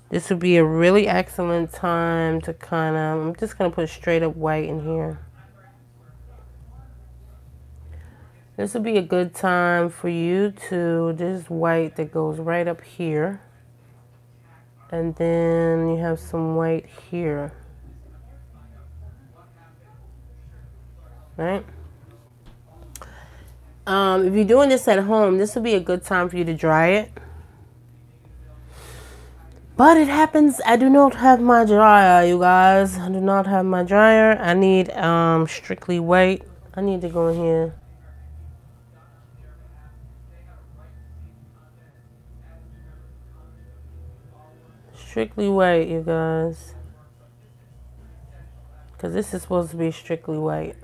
This would be a really excellent time to kind of, I'm just going to put straight up white in here. This would be a good time for you to, this white that goes right up here. And then you have some white here. right? Um, if you're doing this at home, this would be a good time for you to dry it. But it happens, I do not have my dryer, you guys. I do not have my dryer. I need um, strictly white. I need to go in here. Strictly white, you guys. Because this is supposed to be strictly white.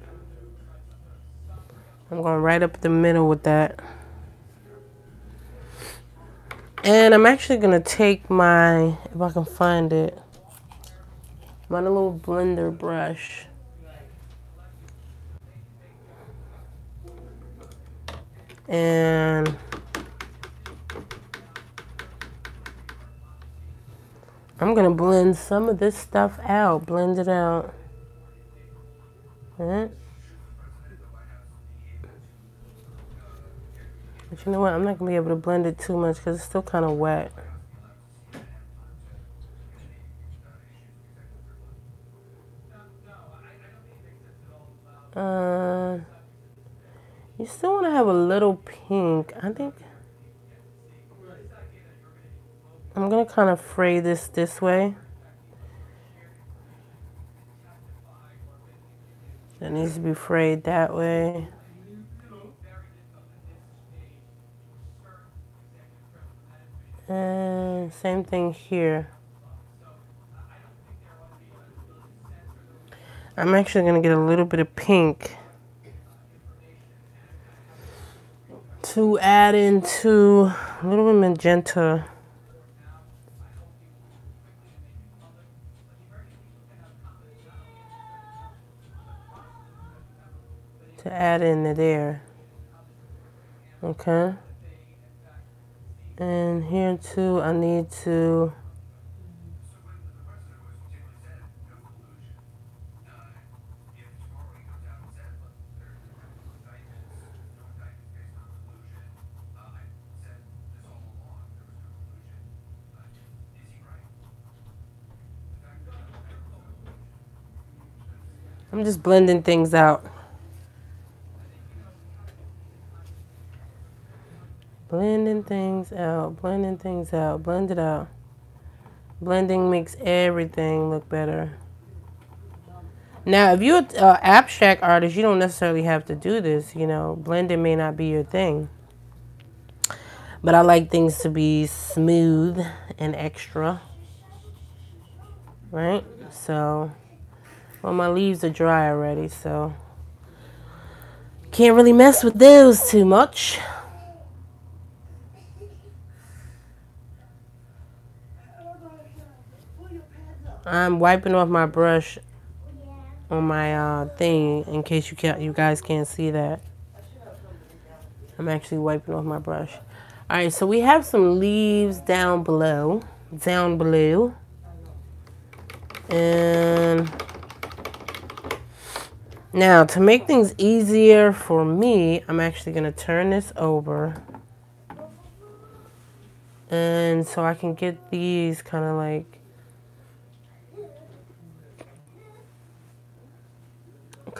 I'm going right up the middle with that. And I'm actually going to take my, if I can find it, my little blender brush. And I'm going to blend some of this stuff out, blend it out. But you know what? I'm not going to be able to blend it too much because it's still kind of wet. Uh, you still want to have a little pink. I think I'm going to kind of fray this this way. That needs to be frayed that way. And same thing here. I'm actually going to get a little bit of pink to add into a little bit magenta. To add into there. Okay. And here too, I need to I'm just blending things out. Blending things out, blending things out, blend it out. Blending makes everything look better. Now, if you're an uh, abstract artist, you don't necessarily have to do this. You know, blending may not be your thing. But I like things to be smooth and extra. Right? So, well, my leaves are dry already, so can't really mess with those too much. I'm wiping off my brush on my uh, thing in case you can't, you guys can't see that. I'm actually wiping off my brush. All right, so we have some leaves down below, down below. And now to make things easier for me, I'm actually going to turn this over. And so I can get these kind of like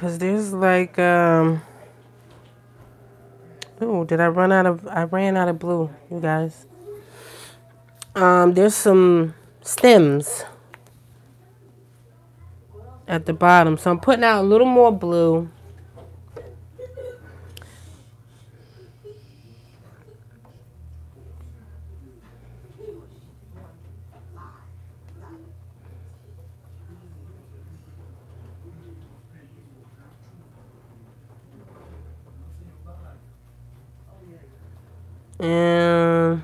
Cause there's like um Oh, did I run out of I ran out of blue, you guys. Um there's some stems at the bottom. So I'm putting out a little more blue. And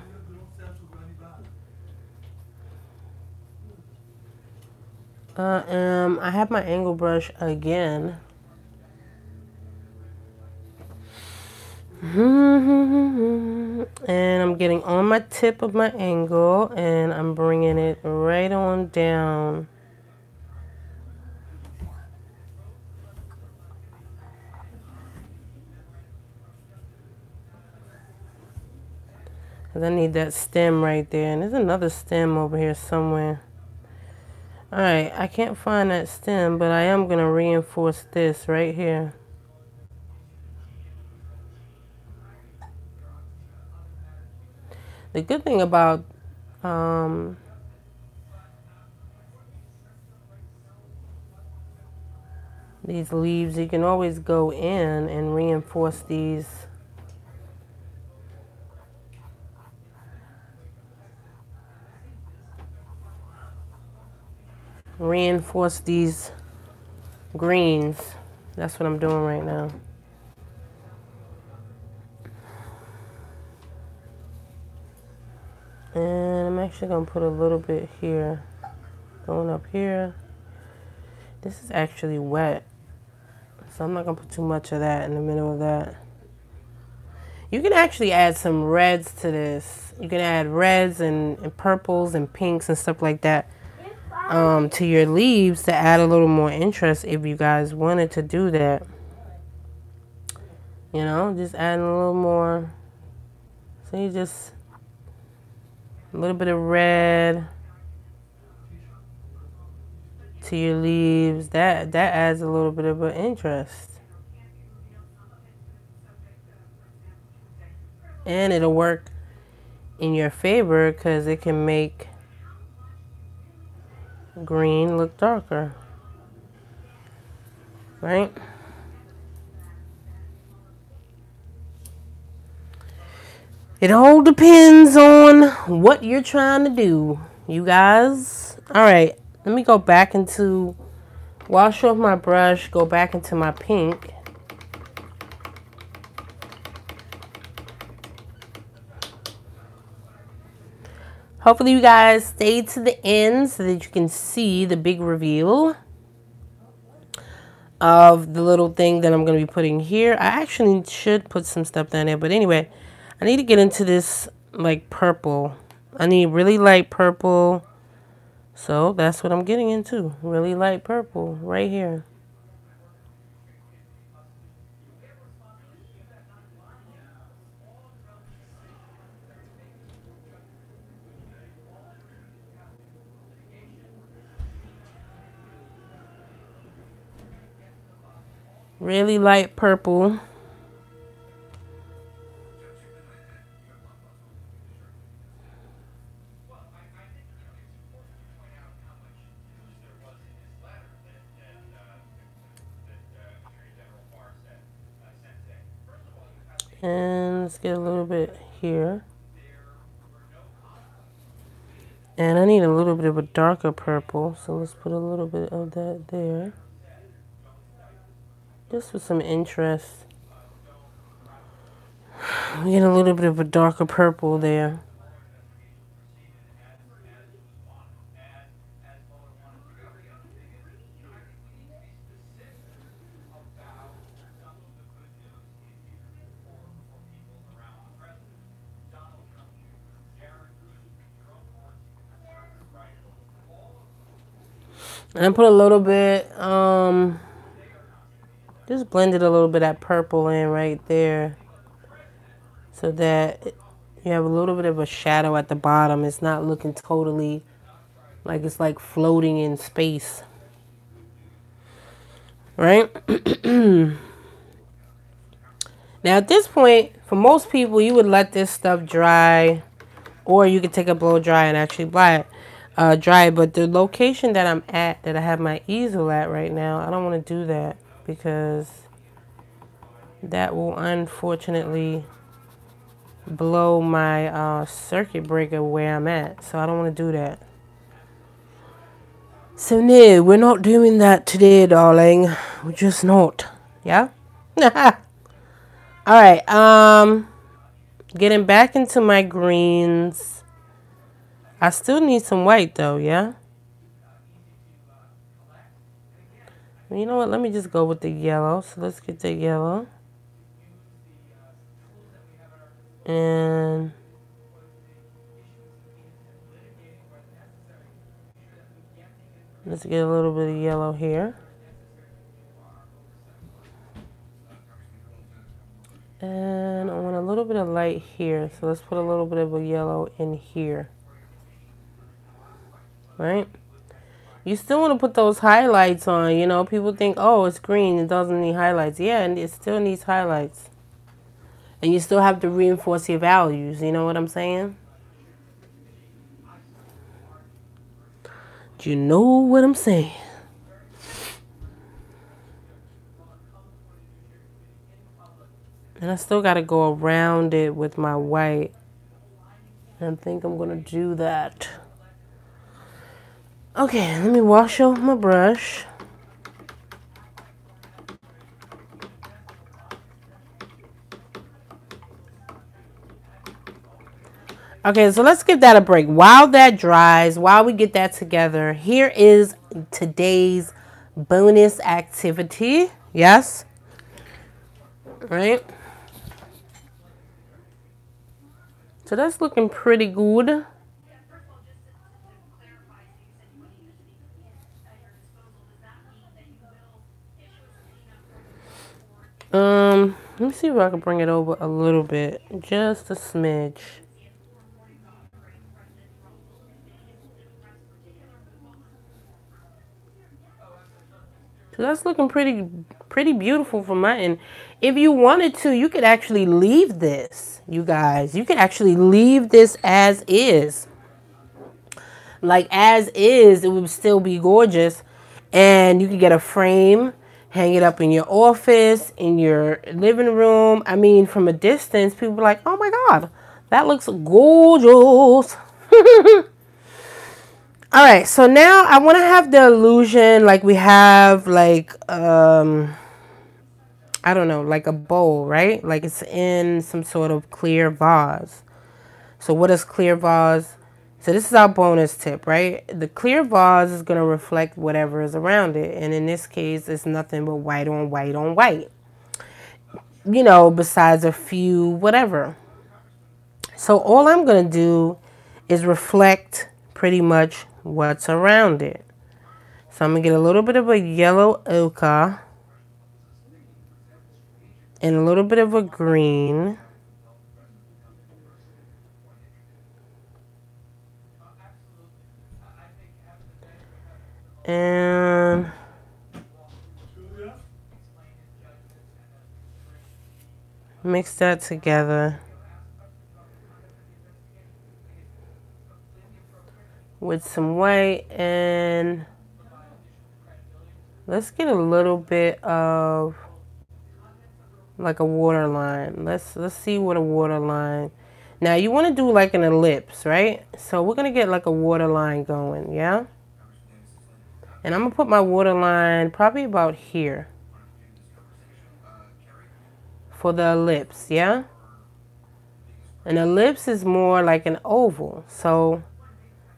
uh, um, I have my angle brush again. and I'm getting on my tip of my angle and I'm bringing it right on down. Because I need that stem right there. And there's another stem over here somewhere. Alright, I can't find that stem, but I am going to reinforce this right here. The good thing about um, these leaves, you can always go in and reinforce these reinforce these greens. That's what I'm doing right now. And I'm actually going to put a little bit here. Going up here. This is actually wet. So I'm not to put too much of that in the middle of that. You can actually add some reds to this. You can add reds and, and purples and pinks and stuff like that um, to your leaves to add a little more interest if you guys wanted to do that. You know, just adding a little more. So you just a little bit of red to your leaves. That that adds a little bit of an interest. And it'll work in your favor because it can make green look darker. Right? It all depends on what you're trying to do, you guys. All right, let me go back into, wash off my brush, go back into my pink. Hopefully you guys stay to the end so that you can see the big reveal of the little thing that I'm going to be putting here. I actually should put some stuff down there, but anyway, I need to get into this like purple. I need really light purple. So that's what I'm getting into. Really light purple right here. Really light purple. And let's get a little bit here. And I need a little bit of a darker purple, so let's put a little bit of that there. Just with some interest. We get a little bit of a darker purple there. And I put a little bit, um, just blended a little bit of that purple in right there. So that you have a little bit of a shadow at the bottom. It's not looking totally like it's like floating in space. Right? now at this point, for most people, you would let this stuff dry. Or you could take a blow dry and actually apply it uh, dry. But the location that I'm at, that I have my easel at right now, I don't want to do that because that will unfortunately blow my uh, circuit breaker where I'm at. So I don't want to do that. So no, we're not doing that today, darling. We're just not. Yeah? Alright, um, getting back into my greens. I still need some white though, yeah? You know what? Let me just go with the yellow. So let's get the yellow. And let's get a little bit of yellow here. And I want a little bit of light here. So let's put a little bit of a yellow in here right? you still want to put those highlights on. You know, people think, oh, it's green. It doesn't need highlights. Yeah, and it still needs highlights. And you still have to reinforce your values. You know what I'm saying? Do you know what I'm saying? And I still got to go around it with my white. And I think I'm going to do that. Okay, let me wash off my brush. Okay, so let's give that a break. While that dries, while we get that together, here is today's bonus activity. Yes? Right? So that's looking pretty good. Um, let me see if I can bring it over a little bit. Just a smidge. So that's looking pretty pretty beautiful for my end. If you wanted to, you could actually leave this, you guys. You could actually leave this as is. Like as is, it would still be gorgeous. And you could get a frame, hang it up in your office, in your living room. I mean, from a distance, people are like, oh my God, that looks gorgeous. All right, so now I want to have the illusion like we have like um I don't know, like a bowl, right? Like it's in some sort of clear vase. So what is clear vase? So this is our bonus tip, right? The clear vase is going to reflect whatever is around it. And in this case, it's nothing but white on white on white. You know, besides a few whatever. So all I'm going to do is reflect pretty much what's around it. So I'm going to get a little bit of a yellow ochre and a little bit of a green. And mix that together. with some white and let's get a little bit of like a waterline. Let's let's see what a waterline. Now you want to do like an ellipse, right? So we're gonna get like a waterline going, yeah. And I'm gonna put my water line probably about here for the ellipse, yeah. An ellipse is more like an oval, so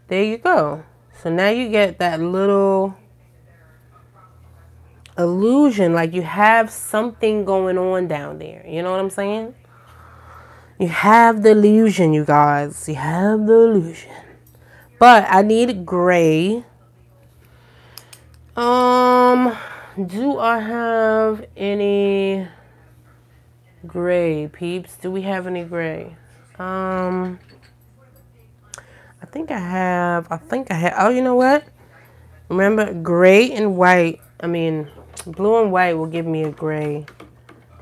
there you go. So now you get that little illusion like you have something going on down there. You know what I'm saying? You have the illusion, you guys. You have the illusion. But I need gray. Um, do I have any gray peeps? Do we have any gray? Um, I think I have, I think I have, oh, you know what? Remember, gray and white, I mean, blue and white will give me a gray,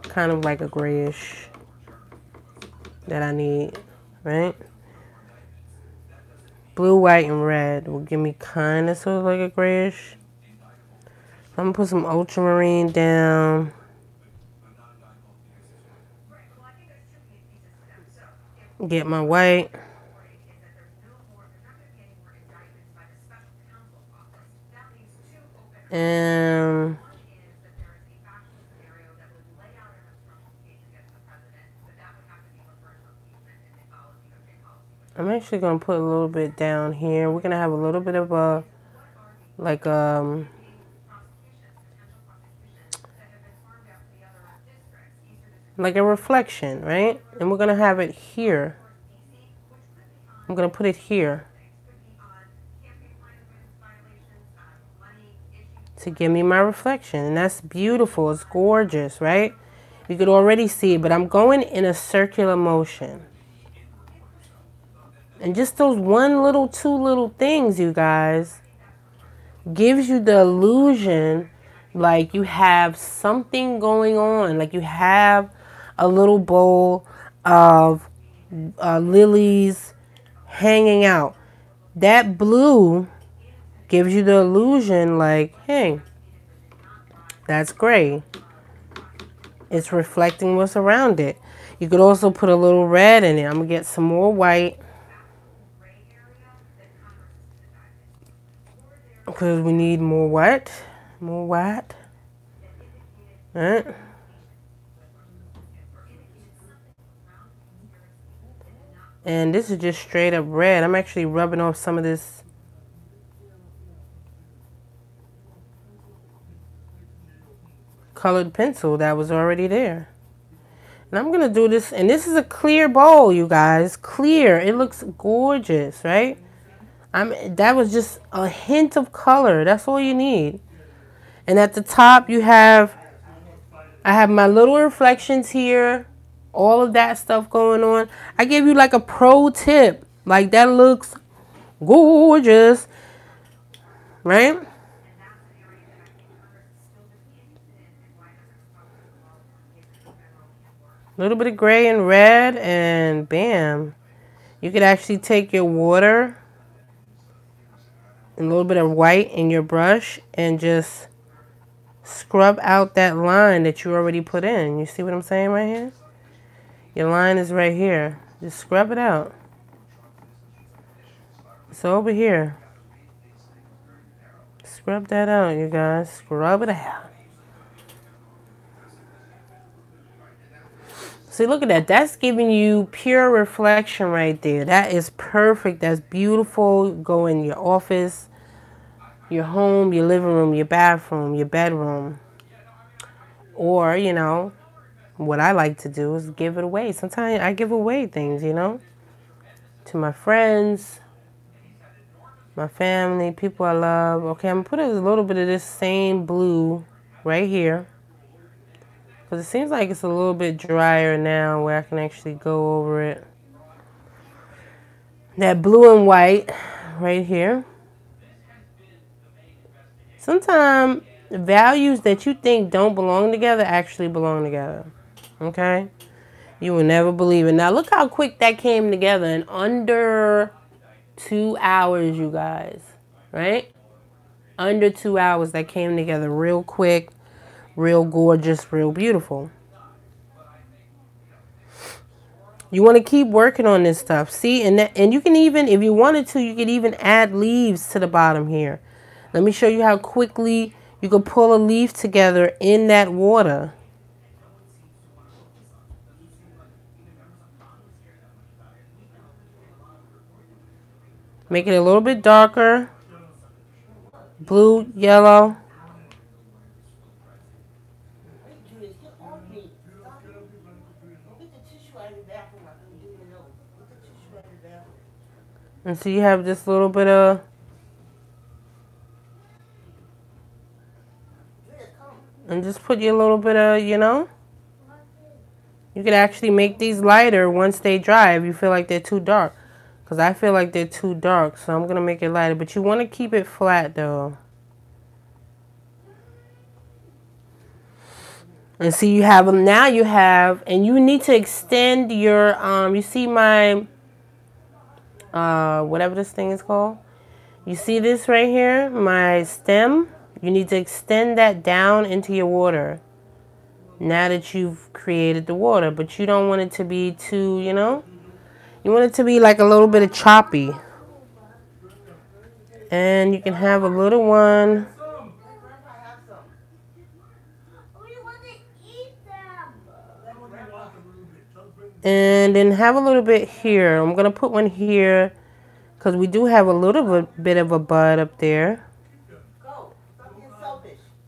kind of like a grayish that I need, right? Blue, white, and red will give me kind of sort of like a grayish. I'm to put some ultramarine down. Get my white. Um, I'm actually to put a little bit down here. We're to have a little bit of a, like, um, like a reflection, right? And we're going to have it here. I'm going to put it here. to give me my reflection. And that's beautiful. It's gorgeous, right? You could already see it, but I'm going in a circular motion. And just those one little, two little things, you guys, gives you the illusion like you have something going on. Like you have a little bowl of uh, lilies hanging out. That blue gives you the illusion like, hey, that's gray. It's reflecting what's around it. You could also put a little red in it. I'm going to get some more white. Because we need more white. More white. Alright. And this is just straight up red. I'm actually rubbing off some of this colored pencil that was already there. And I'm going to do this. And this is a clear bowl, you guys. Clear. It looks gorgeous, right? I'm, that was just a hint of color. That's all you need. And at the top, you have, I have my little reflections here. All of that stuff going on. I gave you like a pro tip. Like that looks gorgeous. Right? A little bit of gray and red and bam. You could actually take your water a little bit of white in your brush and just scrub out that line that you already put in. You see what I'm saying right here? Your line is right here. Just scrub it out. So over here. Scrub that out, you guys. Scrub it out. See, look at that. That's giving you pure reflection right there. That is perfect. That's beautiful. Go in your office, your home, your living room, your bathroom, your bedroom. Or, you know, what I like to do is give it away. Sometimes I give away things, you know, to my friends, my family, people I love. Okay, I'm to put a little bit of this same blue right here. Because it seems like it's a little bit drier now where I can actually go over it. That blue and white right here. Sometimes values that you think don't belong together actually belong together. Okay? You will never believe it. Now look how quick that came together in under two hours, you guys. Right? Under two hours that came together real quick real gorgeous, real beautiful. You want to keep working on this stuff. See, and that, and you can even, if you wanted to, you could even add leaves to the bottom here. Let me show you how quickly you can pull a leaf together in that water. Make it a little bit darker. Blue, yellow. And so you have this little bit of and just put your little bit of, you know, you can actually make these lighter once they dry if you feel like they're too dark. Because I feel like they're too dark, so I'm going to make it lighter. But you want to keep it flat, though. And see, you have them now. You have, and you need to extend your, um, you see my uh, whatever this thing is called. You see this right here, my stem? You need to extend that down into your water now that you've created the water. But you don't want it to be too, you know? You want it to be like a little bit of choppy. And you can have a little one And then have a little bit here. I'm going to put one here because we do have a little bit of a bud up there.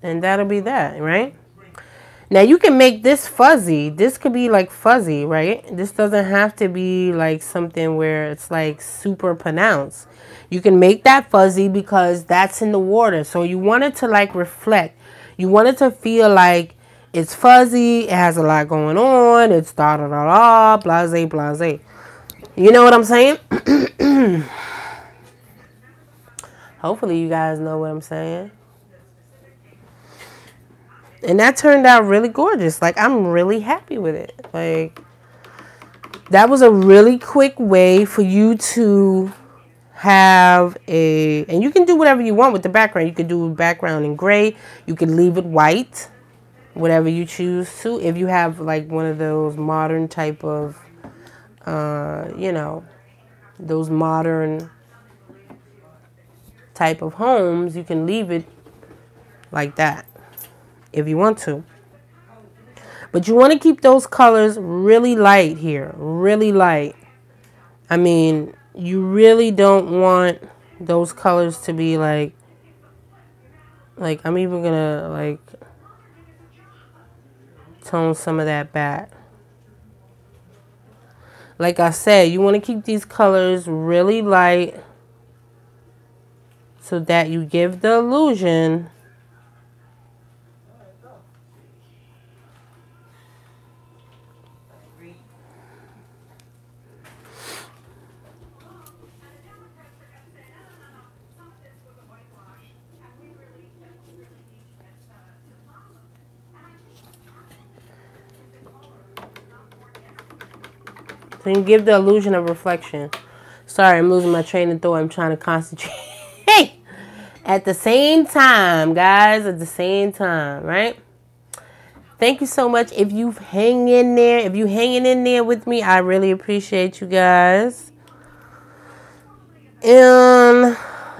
And that'll be that, right? Now you can make this fuzzy. This could be like fuzzy, right? This doesn't have to be like something where it's like super pronounced. You can make that fuzzy because that's in the water. So you want it to like reflect. You want it to feel like it's fuzzy. It has a lot going on. It's da da da da, blase, blase. You know what I'm saying? Hopefully, you guys know what I'm saying. And that turned out really gorgeous. Like, I'm really happy with it. Like, that was a really quick way for you to have a, and you can do whatever you want with the background. You can do a background in gray. You can leave it white, whatever you choose to. If you have like one of those modern type of, uh, you know, those modern type of homes, you can leave it like that if you want to. But you want to keep those colors really light here, really light. I mean, you really don't want those colors to be like, like, I'm even going to like tone some of that back. Like I said, you want to keep these colors really light so that you give the illusion You give the illusion of reflection. Sorry, I'm losing my train of thought. I'm trying to concentrate. hey! at the same time, guys, at the same time, right? Thank you so much. If you hang in there, if you hanging in there with me, I really appreciate you guys. And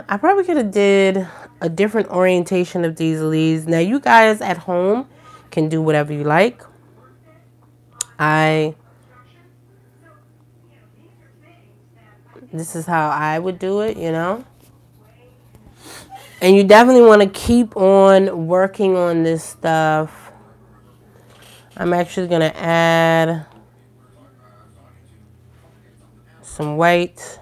I probably could have did a different orientation of these leaves. Now, you guys at home can do whatever you like. I this is how I would do it, you know. And you definitely want to keep on working on this stuff. I'm actually going to add some white.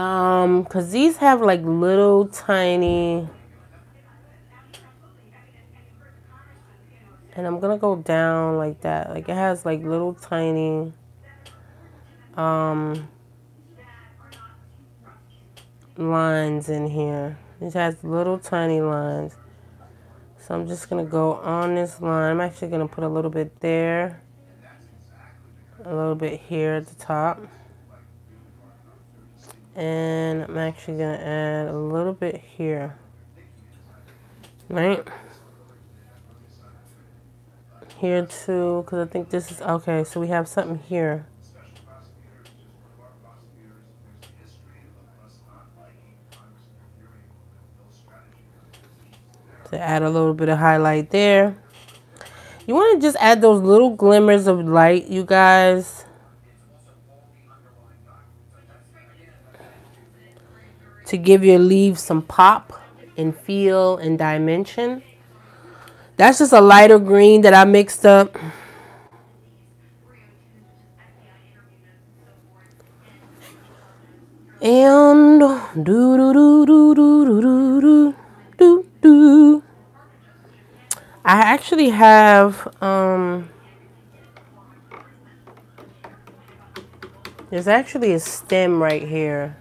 Um, cause these have like little tiny, and I'm gonna go down like that. Like it has like little tiny, um, lines in here. It has little tiny lines. So I'm just gonna go on this line. I'm actually gonna put a little bit there, a little bit here at the top. And I'm actually going to add a little bit here. Right? Here too, because I think this is, okay, so we have something here. To add a little bit of highlight there. You want to just add those little glimmers of light, you guys. To give your leaves some pop and feel and dimension. That's just a lighter green that I mixed up. And do do do do do do do do do. I actually have um there's actually a stem right here.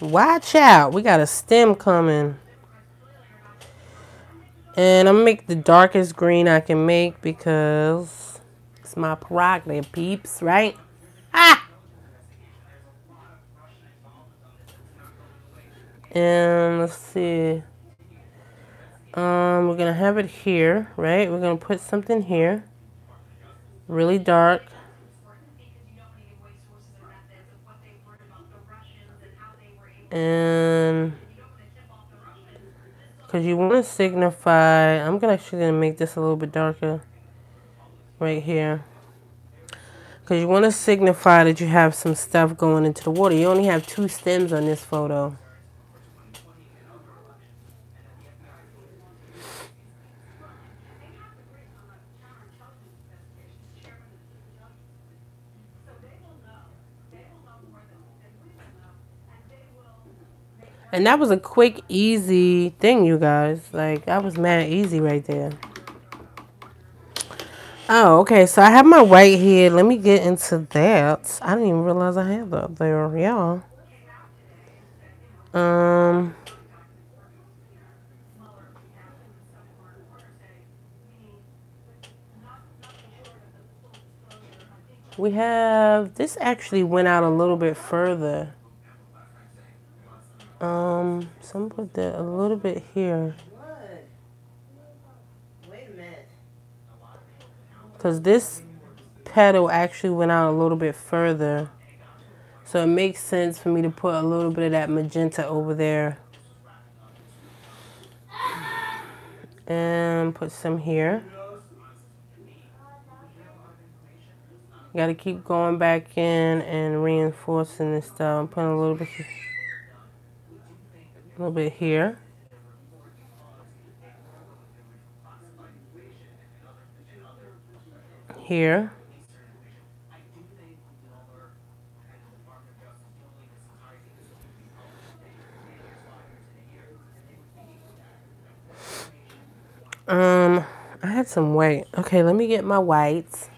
Watch out. We got a stem coming. And I'm going to make the darkest green I can make because it's my prerogative, peeps, right? Ah! And let's see. Um, we're going to have it here, right? We're going to put something here. Really dark. And because you want to signify I'm gonna actually gonna make this a little bit darker right here. Because you want to signify that you have some stuff going into the water. You only have two stems on this photo And that was a quick, easy thing, you guys. Like, that was mad easy right there. Oh, okay. So I have my white here. Let me get into that. I didn't even realize I had that there, y'all. Um. We have, this actually went out a little bit further. Um, some put that a little bit here. Because this petal actually went out a little bit further. So it makes sense for me to put a little bit of that magenta over there. And put some here. Got to keep going back in and reinforcing this stuff. I'm putting a little bit, a little bit here. Here. Um, I had some white. Okay, let me get my whites.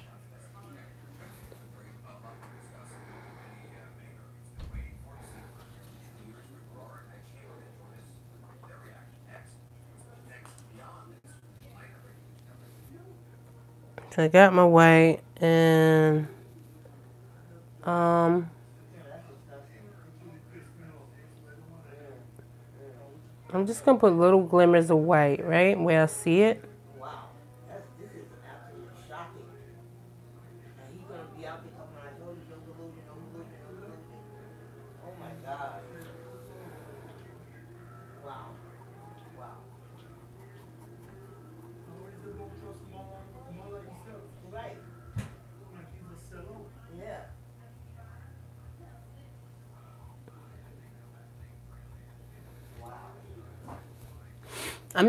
So I got my white and um I'm just gonna put little glimmers of white, right, where I see it.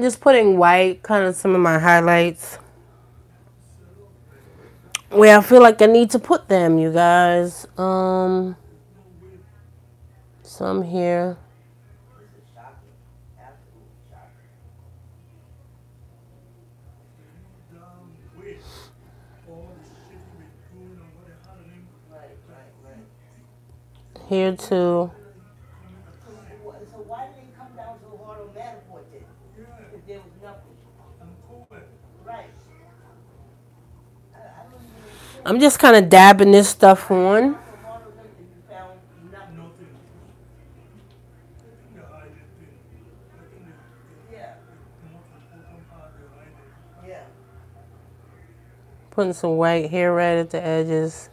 Just putting white, kind of some of my highlights. Where I feel like I need to put them, you guys. Um, some here. Here too. I'm just kind of dabbing this stuff on. Putting some white here right at the edges.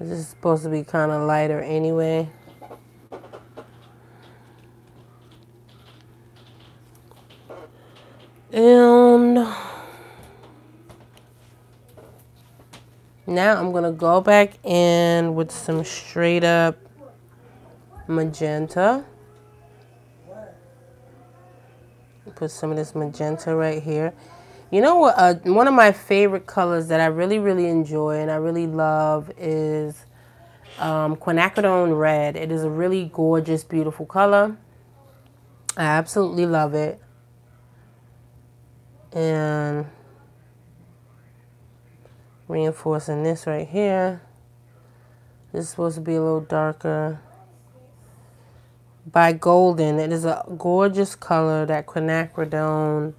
This is supposed to be kind of lighter anyway. And Now I'm going to go back in with some straight up magenta. Put some of this magenta right here. You know what? Uh, one of my favorite colors that I really, really enjoy and I really love is um, quinacridone red. It is a really gorgeous, beautiful color. I absolutely love it. And reinforcing this right here. This is supposed to be a little darker. By Golden. It is a gorgeous color, that quinacridone.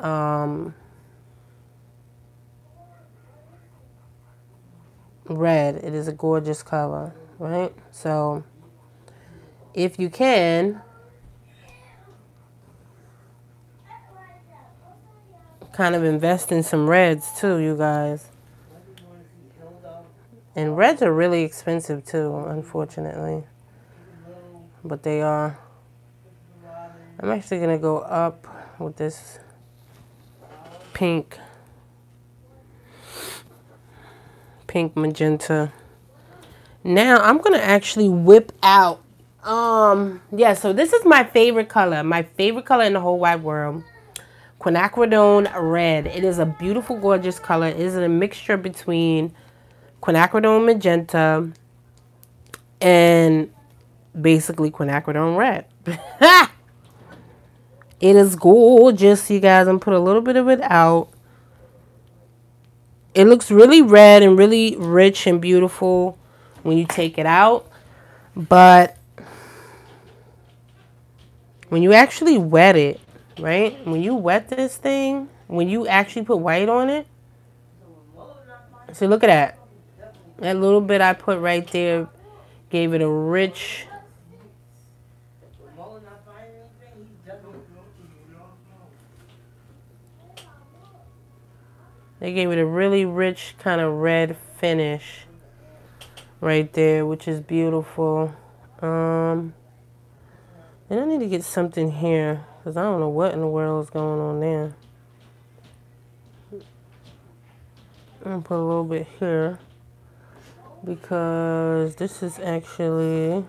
Um, red. It is a gorgeous color, right? So, if you can, kind of invest in some reds too, you guys. And reds are really expensive too, unfortunately. But they are. I'm actually going to go up with this pink. Pink magenta. Now I'm going to actually whip out. Um, yeah, so this is my favorite color. My favorite color in the whole wide world. Quinacridone red. It is a beautiful, gorgeous color. It is a mixture between quinacridone magenta, and basically quinacridone red. It is gorgeous, you guys. I'm put a little bit of it out. It looks really red and really rich and beautiful when you take it out. But when you actually wet it, right? When you wet this thing, when you actually put white on it, so look at that. That little bit I put right there gave it a rich They gave it a really rich kind of red finish right there, which is beautiful. Um, and I need to get something here because I don't know what in the world is going on there. I'm going to put a little bit here because this is actually,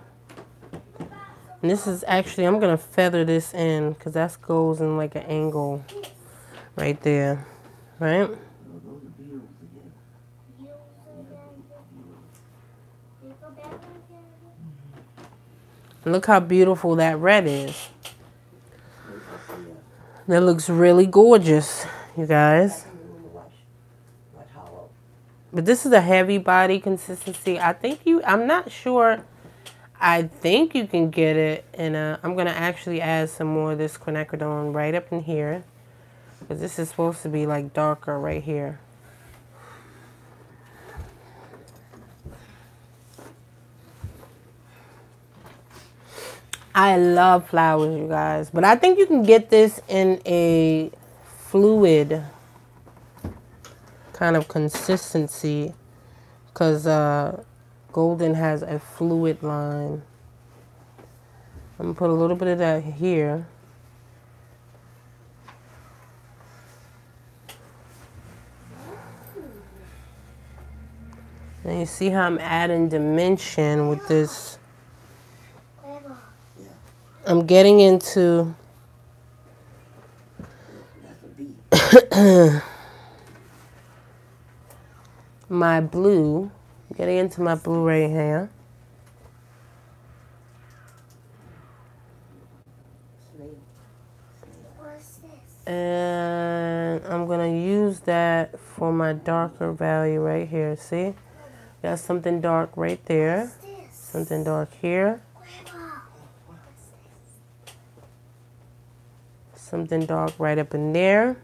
this is actually, I'm to feather this in because that goes in like an angle right there, right? Look how beautiful that red is. That looks really gorgeous, you guys. But this is a heavy body consistency. I think you, I'm not sure. I think you can get it in a, I'm going to actually add some more of this quinacridone right up in here. Because this is supposed to be like darker right here. I love flowers, you guys. But I think you can get this in a fluid kind of consistency because uh, Golden has a fluid line. I'm going to put a little bit of that here. And you see how I'm adding dimension with this I'm getting into my blue. Getting into my blue right here. And I'm going to use that for my darker value right here. See? Got something dark right there. Something dark here. Something dark right up in there.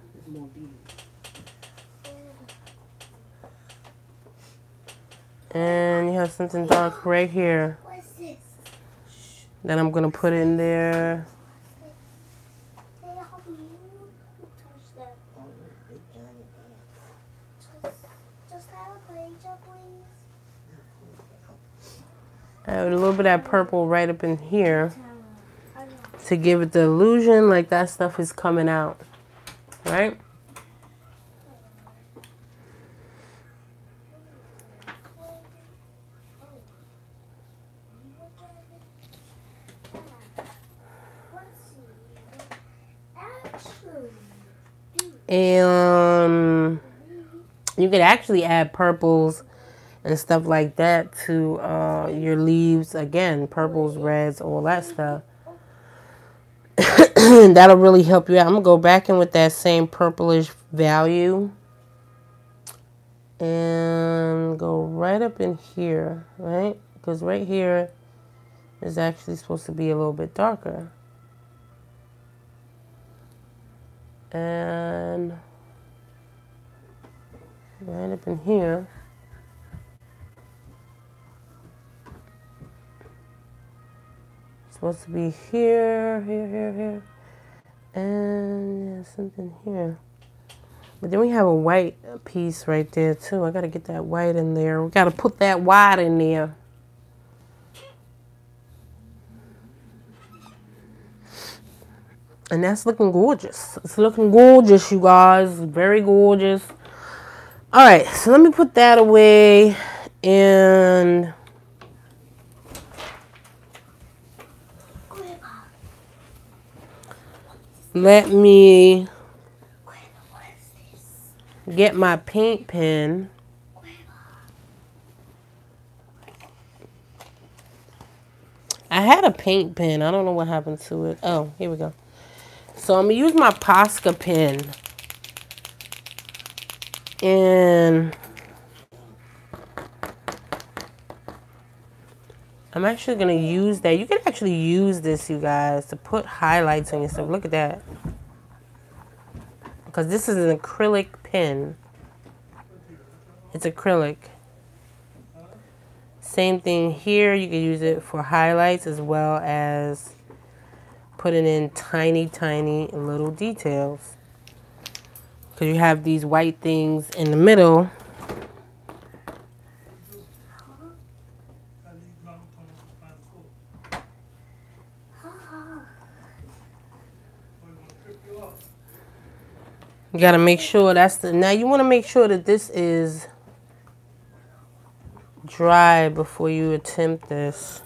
And you have something dark right here. That I'm going to put in there. A little bit of that purple right up in here to give it the illusion like that stuff is coming out, right? And you could actually add purples and stuff like that to uh, your leaves. Again, purples, reds, all that stuff. that'll really help you out. I'm to go back in with that same purplish value. And go right up in here, right? Because right here is actually supposed to be a little bit darker. And right up in here. supposed to be here, here, here, here, and yeah, something here. But then we have a white piece right there too. I gotta get that white in there. We gotta put that white in there. And that's looking gorgeous. It's looking gorgeous, you guys. Very gorgeous. All right, so let me put that away and Let me get my paint pen. I had a paint pen. I don't know what happened to it. Oh, here we go. So I'm going to use my Posca pen. And I'm actually going to use that. You can actually use this, you guys, to put highlights on your stuff. Look at that. Because this is an acrylic pen. It's acrylic. Same thing here. You can use it for highlights as well as putting in tiny, tiny little details. Because you have these white things in the middle. You got to make sure that's the, now you want to make sure that this is dry before you attempt this.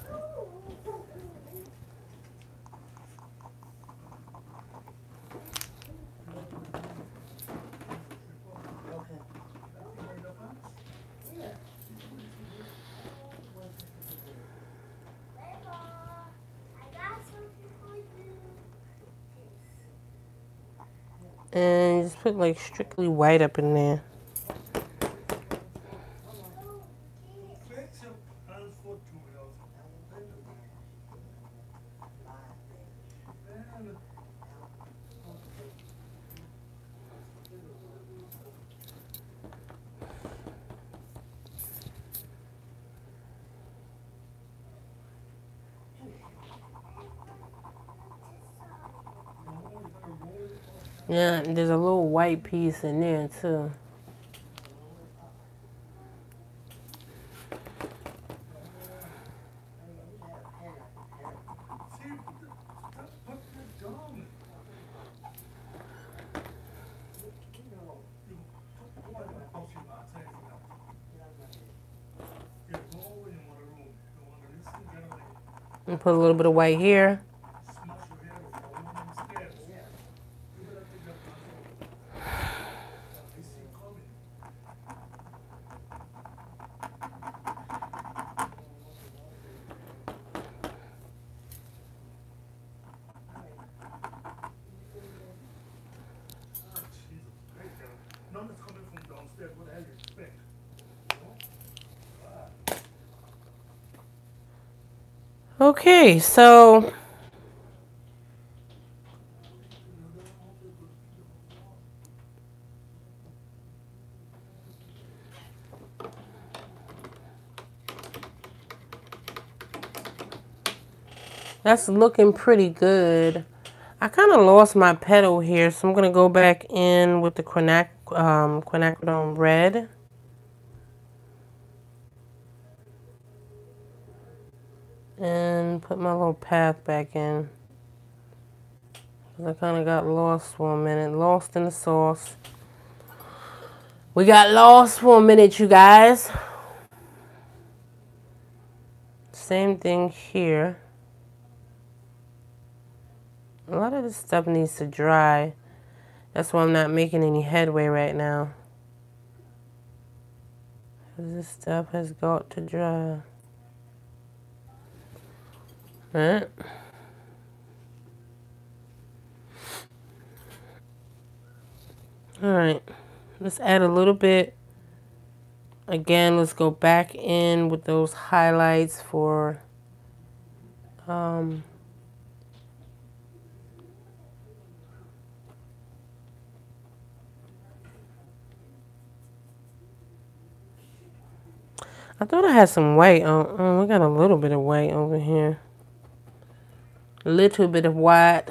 And just put like strictly white up in there. Yeah, there's a little white piece in there too. And put a little bit of white here. Okay, so that's looking pretty good. I kind of lost my petal here, so I'm going to go back in with the quinac um, quinacridone red. and put my little path back in. I kind of got lost for a minute, lost in the sauce. We got lost for a minute, you guys. Same thing here. A lot of this stuff needs to dry. That's why I'm not making any headway right now. This stuff has got to dry. Right. All right, let's add a little bit. Again, let's go back in with those highlights for um, I thought I had some white on. Um, oh, we got a little bit of white over here A little bit of white.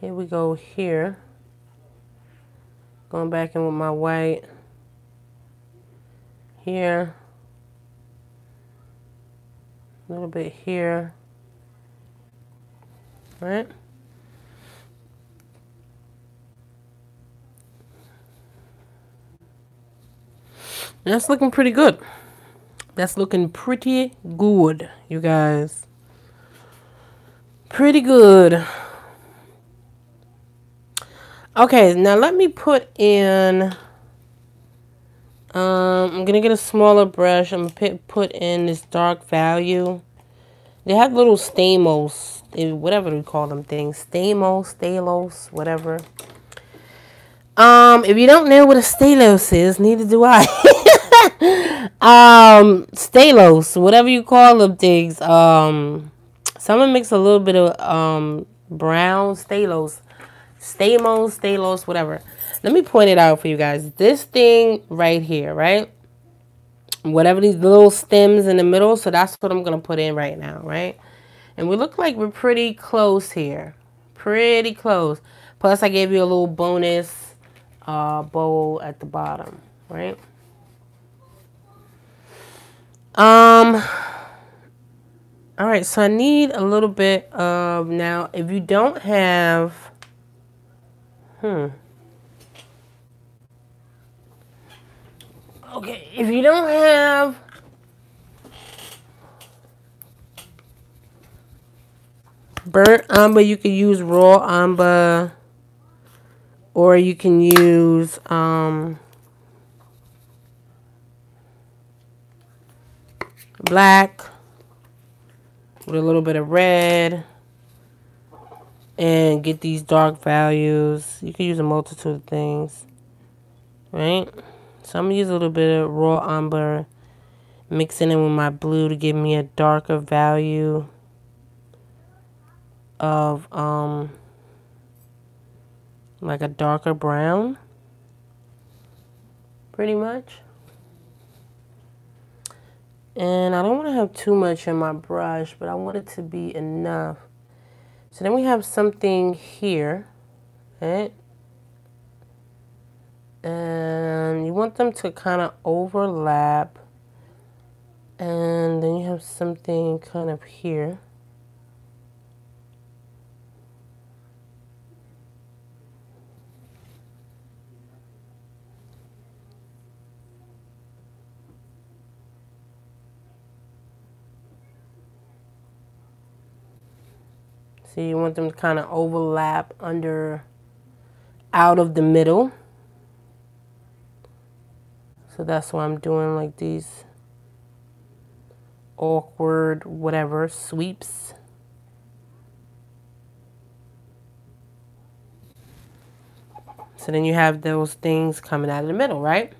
Here we go here. Going back in with my white. Here. A little bit here. Right? That's looking pretty good. That's looking pretty good, you guys pretty good. Okay, now let me put in, um, I'm going to get a smaller brush. I'm going to put in this dark value. They have little stamos, whatever we call them things. Stamos, stalos, whatever. Um, if you don't know what a stalos is, neither do I. um, stalos, whatever you call them things. Um, someone mix a little bit of um brown stalos, stamos, stalos, whatever. Let me point it out for you guys. This thing right here, right? Whatever these little stems in the middle, so that's what I'm gonna put in right now, right? And we look like we're pretty close here, pretty close. Plus, I gave you a little bonus uh, bowl at the bottom, right? Um, all right, so I need a little bit of, now, if you don't have, hmm. Okay, if you don't have burnt umber, you can use raw umber, or you can use, um, black with a little bit of red and get these dark values. You can use a multitude of things, right? So I'm going to use a little bit of raw umber, mixing it with my blue to give me a darker value of um like a darker brown pretty much and I don't want to have too much in my brush, but I want it to be enough. So then we have something here, right? And you want them to kind of overlap. And then you have something kind of here. You want them to kind of overlap under, out of the middle. So that's why I'm doing like these awkward, whatever, sweeps. So then you have those things coming out of the middle, right?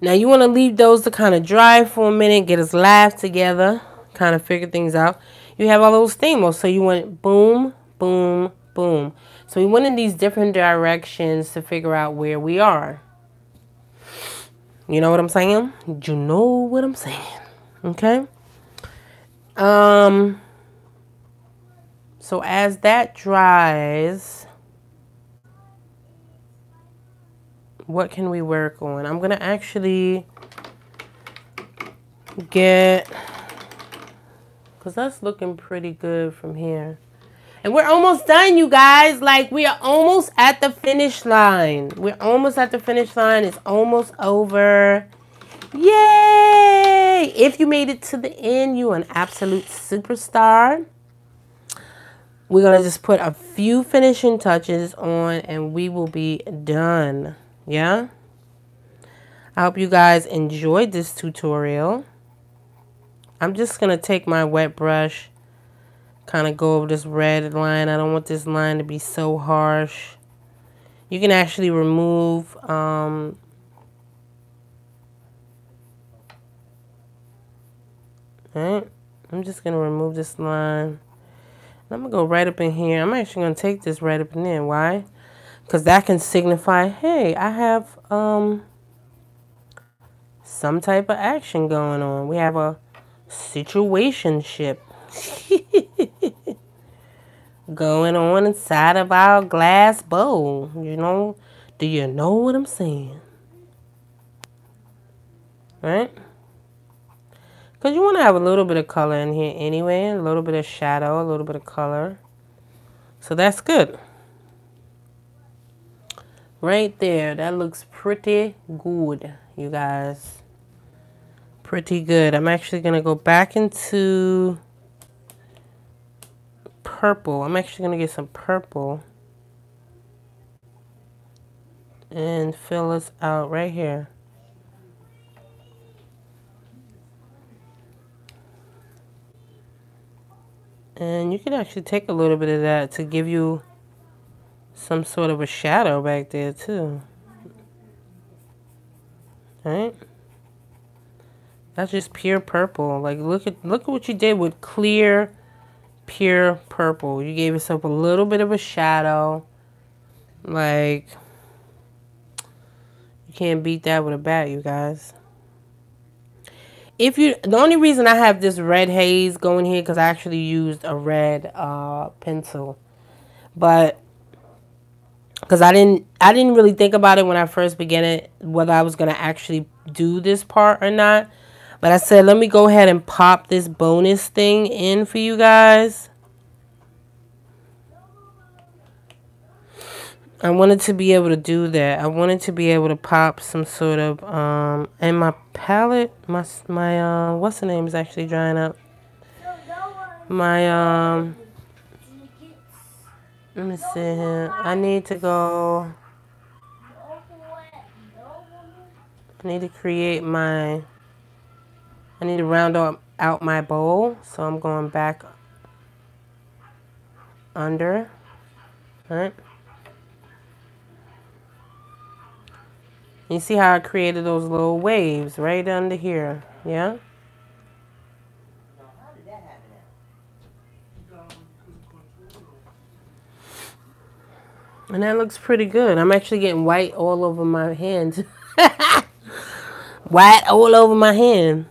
Now you want to leave those to kind of dry for a minute, get us laugh together, kind of figure things out you have all those themos. So you went boom, boom, boom. So we went in these different directions to figure out where we are. You know what I'm saying? You know what I'm saying. Okay? Um so as that dries, what can we work on? I'm going to actually get because that's looking pretty good from here. And we're almost done, you guys. Like, we are almost at the finish line. We're almost at the finish line. It's almost over. Yay! If you made it to the end, you an absolute superstar. We're going to just put a few finishing touches on and we will be done. Yeah? I hope you guys enjoyed this tutorial. I'm just going to take my wet brush, kind of go over this red line. I don't want this line to be so harsh. You can actually remove um, I'm just going to remove this line. I'm going to go right up in here. I'm actually going to take this right up in there. Why? Because that can signify, hey, I have um, some type of action going on. We have a situationship going on inside of our glass bowl. You know, do you know what I'm saying? Right? Because you want to have a little bit of color in here anyway, a little bit of shadow, a little bit of color. So that's good. Right there, that looks pretty good, you guys pretty good. I'm actually going to go back into purple. I'm actually going to get some purple and fill this out right here. And you can actually take a little bit of that to give you some sort of a shadow back there too. Right? That's just pure purple. Like look at look at what you did with clear pure purple. You gave yourself a little bit of a shadow. Like you can't beat that with a bat, you guys. If you the only reason I have this red haze going here because I actually used a red uh, pencil. But because I didn't I didn't really think about it when I first began it whether I was gonna actually do this part or not. But I said let me go ahead and pop this bonus thing in for you guys. I wanted to be able to do that. I wanted to be able to pop some sort of um and my palette my my uh what's the name is actually drying up. My um let me see here. I need to go. I need to create my. I need to round out my bowl, so I'm going back under. Right. You see how I created those little waves right under here, yeah? And that looks pretty good. I'm actually getting white all over my hand. white all over my hand.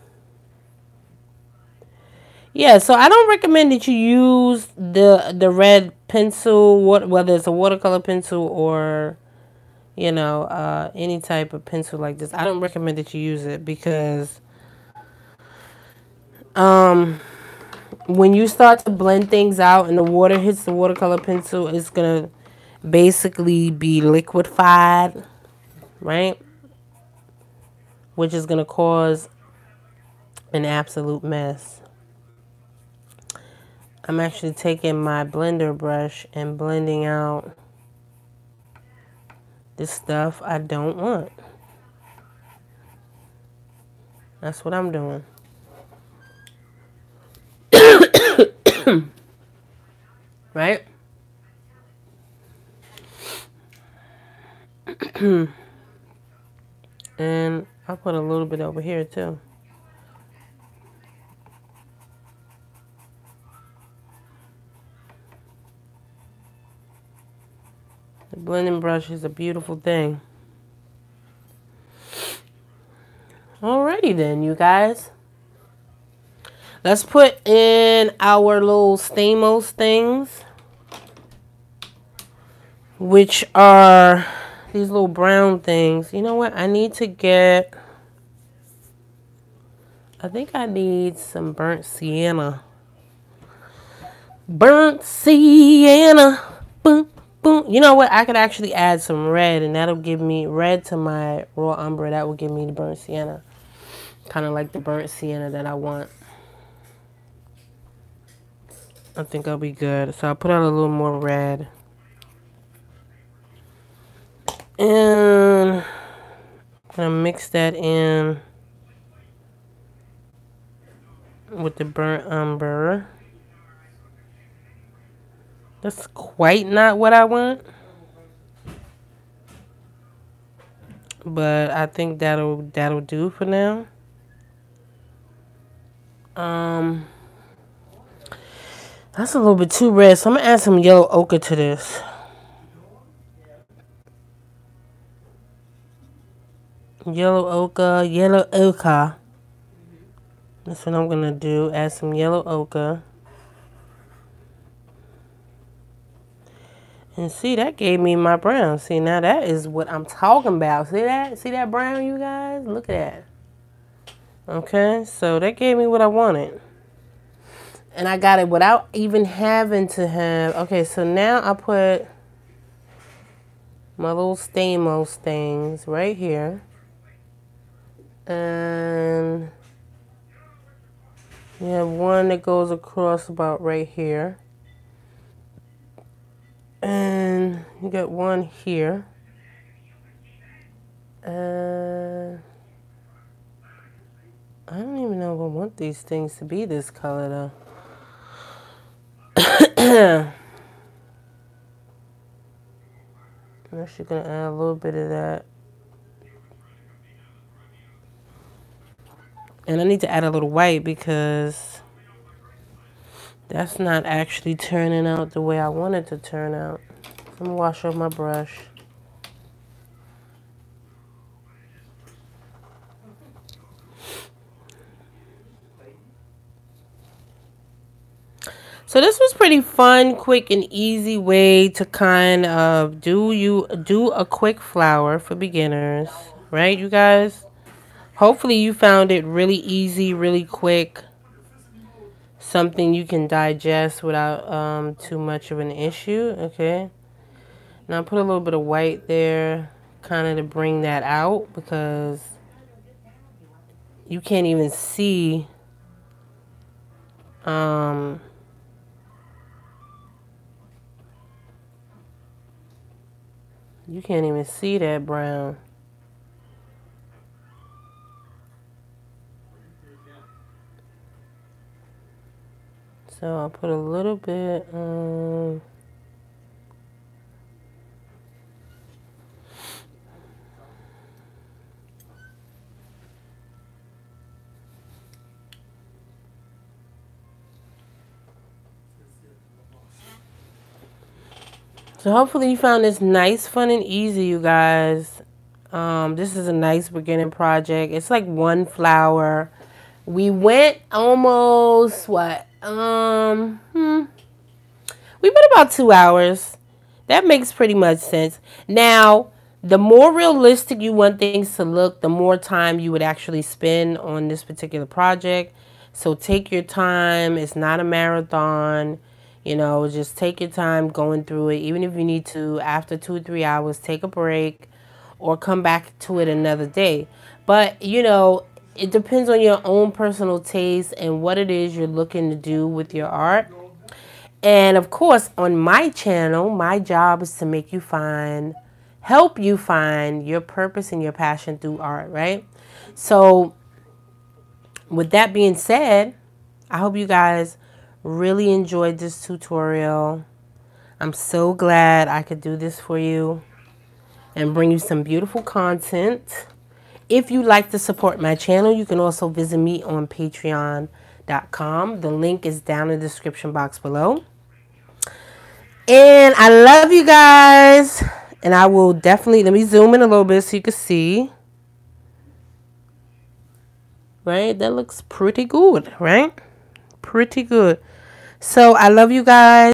Yeah, so I don't recommend that you use the the red pencil, whether it's a watercolor pencil or, you know, uh, any type of pencil like this. I don't recommend that you use it because um, when you start to blend things out and the water hits the watercolor pencil, it's going to basically be liquefied, right? Which is going to cause an absolute mess. I'm actually taking my blender brush and blending out the stuff I don't want. That's what I'm doing. right? and I'll put a little bit over here too. Blending brush is a beautiful thing. Alrighty then, you guys. Let's put in our little Stamos things, which are these little brown things. You know what? I need to get, I think I need some burnt sienna. Burnt sienna. Boom. You know what? I could actually add some red and that'll give me red to my raw umber. That will give me the burnt sienna. Kind of like the burnt sienna that I want. I think I'll be good. So I'll put out a little more red. And I'm gonna mix that in with the burnt umber. That's quite not what I want. But I think that'll that'll do for now. Um that's a little bit too red, so I'm gonna add some yellow ochre to this. yellow ochre, yellow ochre. That's what I'm to do. Add some yellow ochre. And see, that gave me my brown. See, now that is what I'm talking about. See that? See that brown, you guys? Look at that. Okay, so that gave me what I wanted. And I got it without even having to have... Okay, so now I put my little Stamos things right here and you have one that goes across about right here and you get one here and I don't even know if I want these things to be this color though I'm actually to add a little bit of that. And I need to add a little white because that's not actually turning out the way I want it to turn out. I'm to wash off my brush. So this was pretty fun, quick, and easy way to kind of do you do a quick flower for beginners, right, you guys? Hopefully you found it really easy, really quick. Something you can digest without um, too much of an issue, okay? Now put a little bit of white there, kind of to bring that out because you can't even see um, You can't even see that brown. So I'll put a little bit, um, So hopefully you found this nice, fun, and easy, you guys. Um, this is a nice beginning project. It's like one flower. We went almost, what, um, hmm. We went about two hours. That makes pretty much sense. Now, the more realistic you want things to look, the more time you would actually spend on this particular project. So take your time. It's not a marathon. You know, just take your time going through it. Even if you need to, after two or three hours, take a break or come back to it another day. But, you know, it depends on your own personal taste and what it is you're looking to do with your art. And of course, on my channel, my job is to make you find, help you find your purpose and your passion through art, right? So, with that being said, I hope you guys Really enjoyed this tutorial. I'm so glad I could do this for you and bring you some beautiful content. If you'd like to support my channel, you can also visit me on patreon.com. The link is down in the description box below. And I love you guys. And I will definitely, let me zoom in a little bit so you can see. Right? That looks pretty good, right? Pretty good. So I love you guys.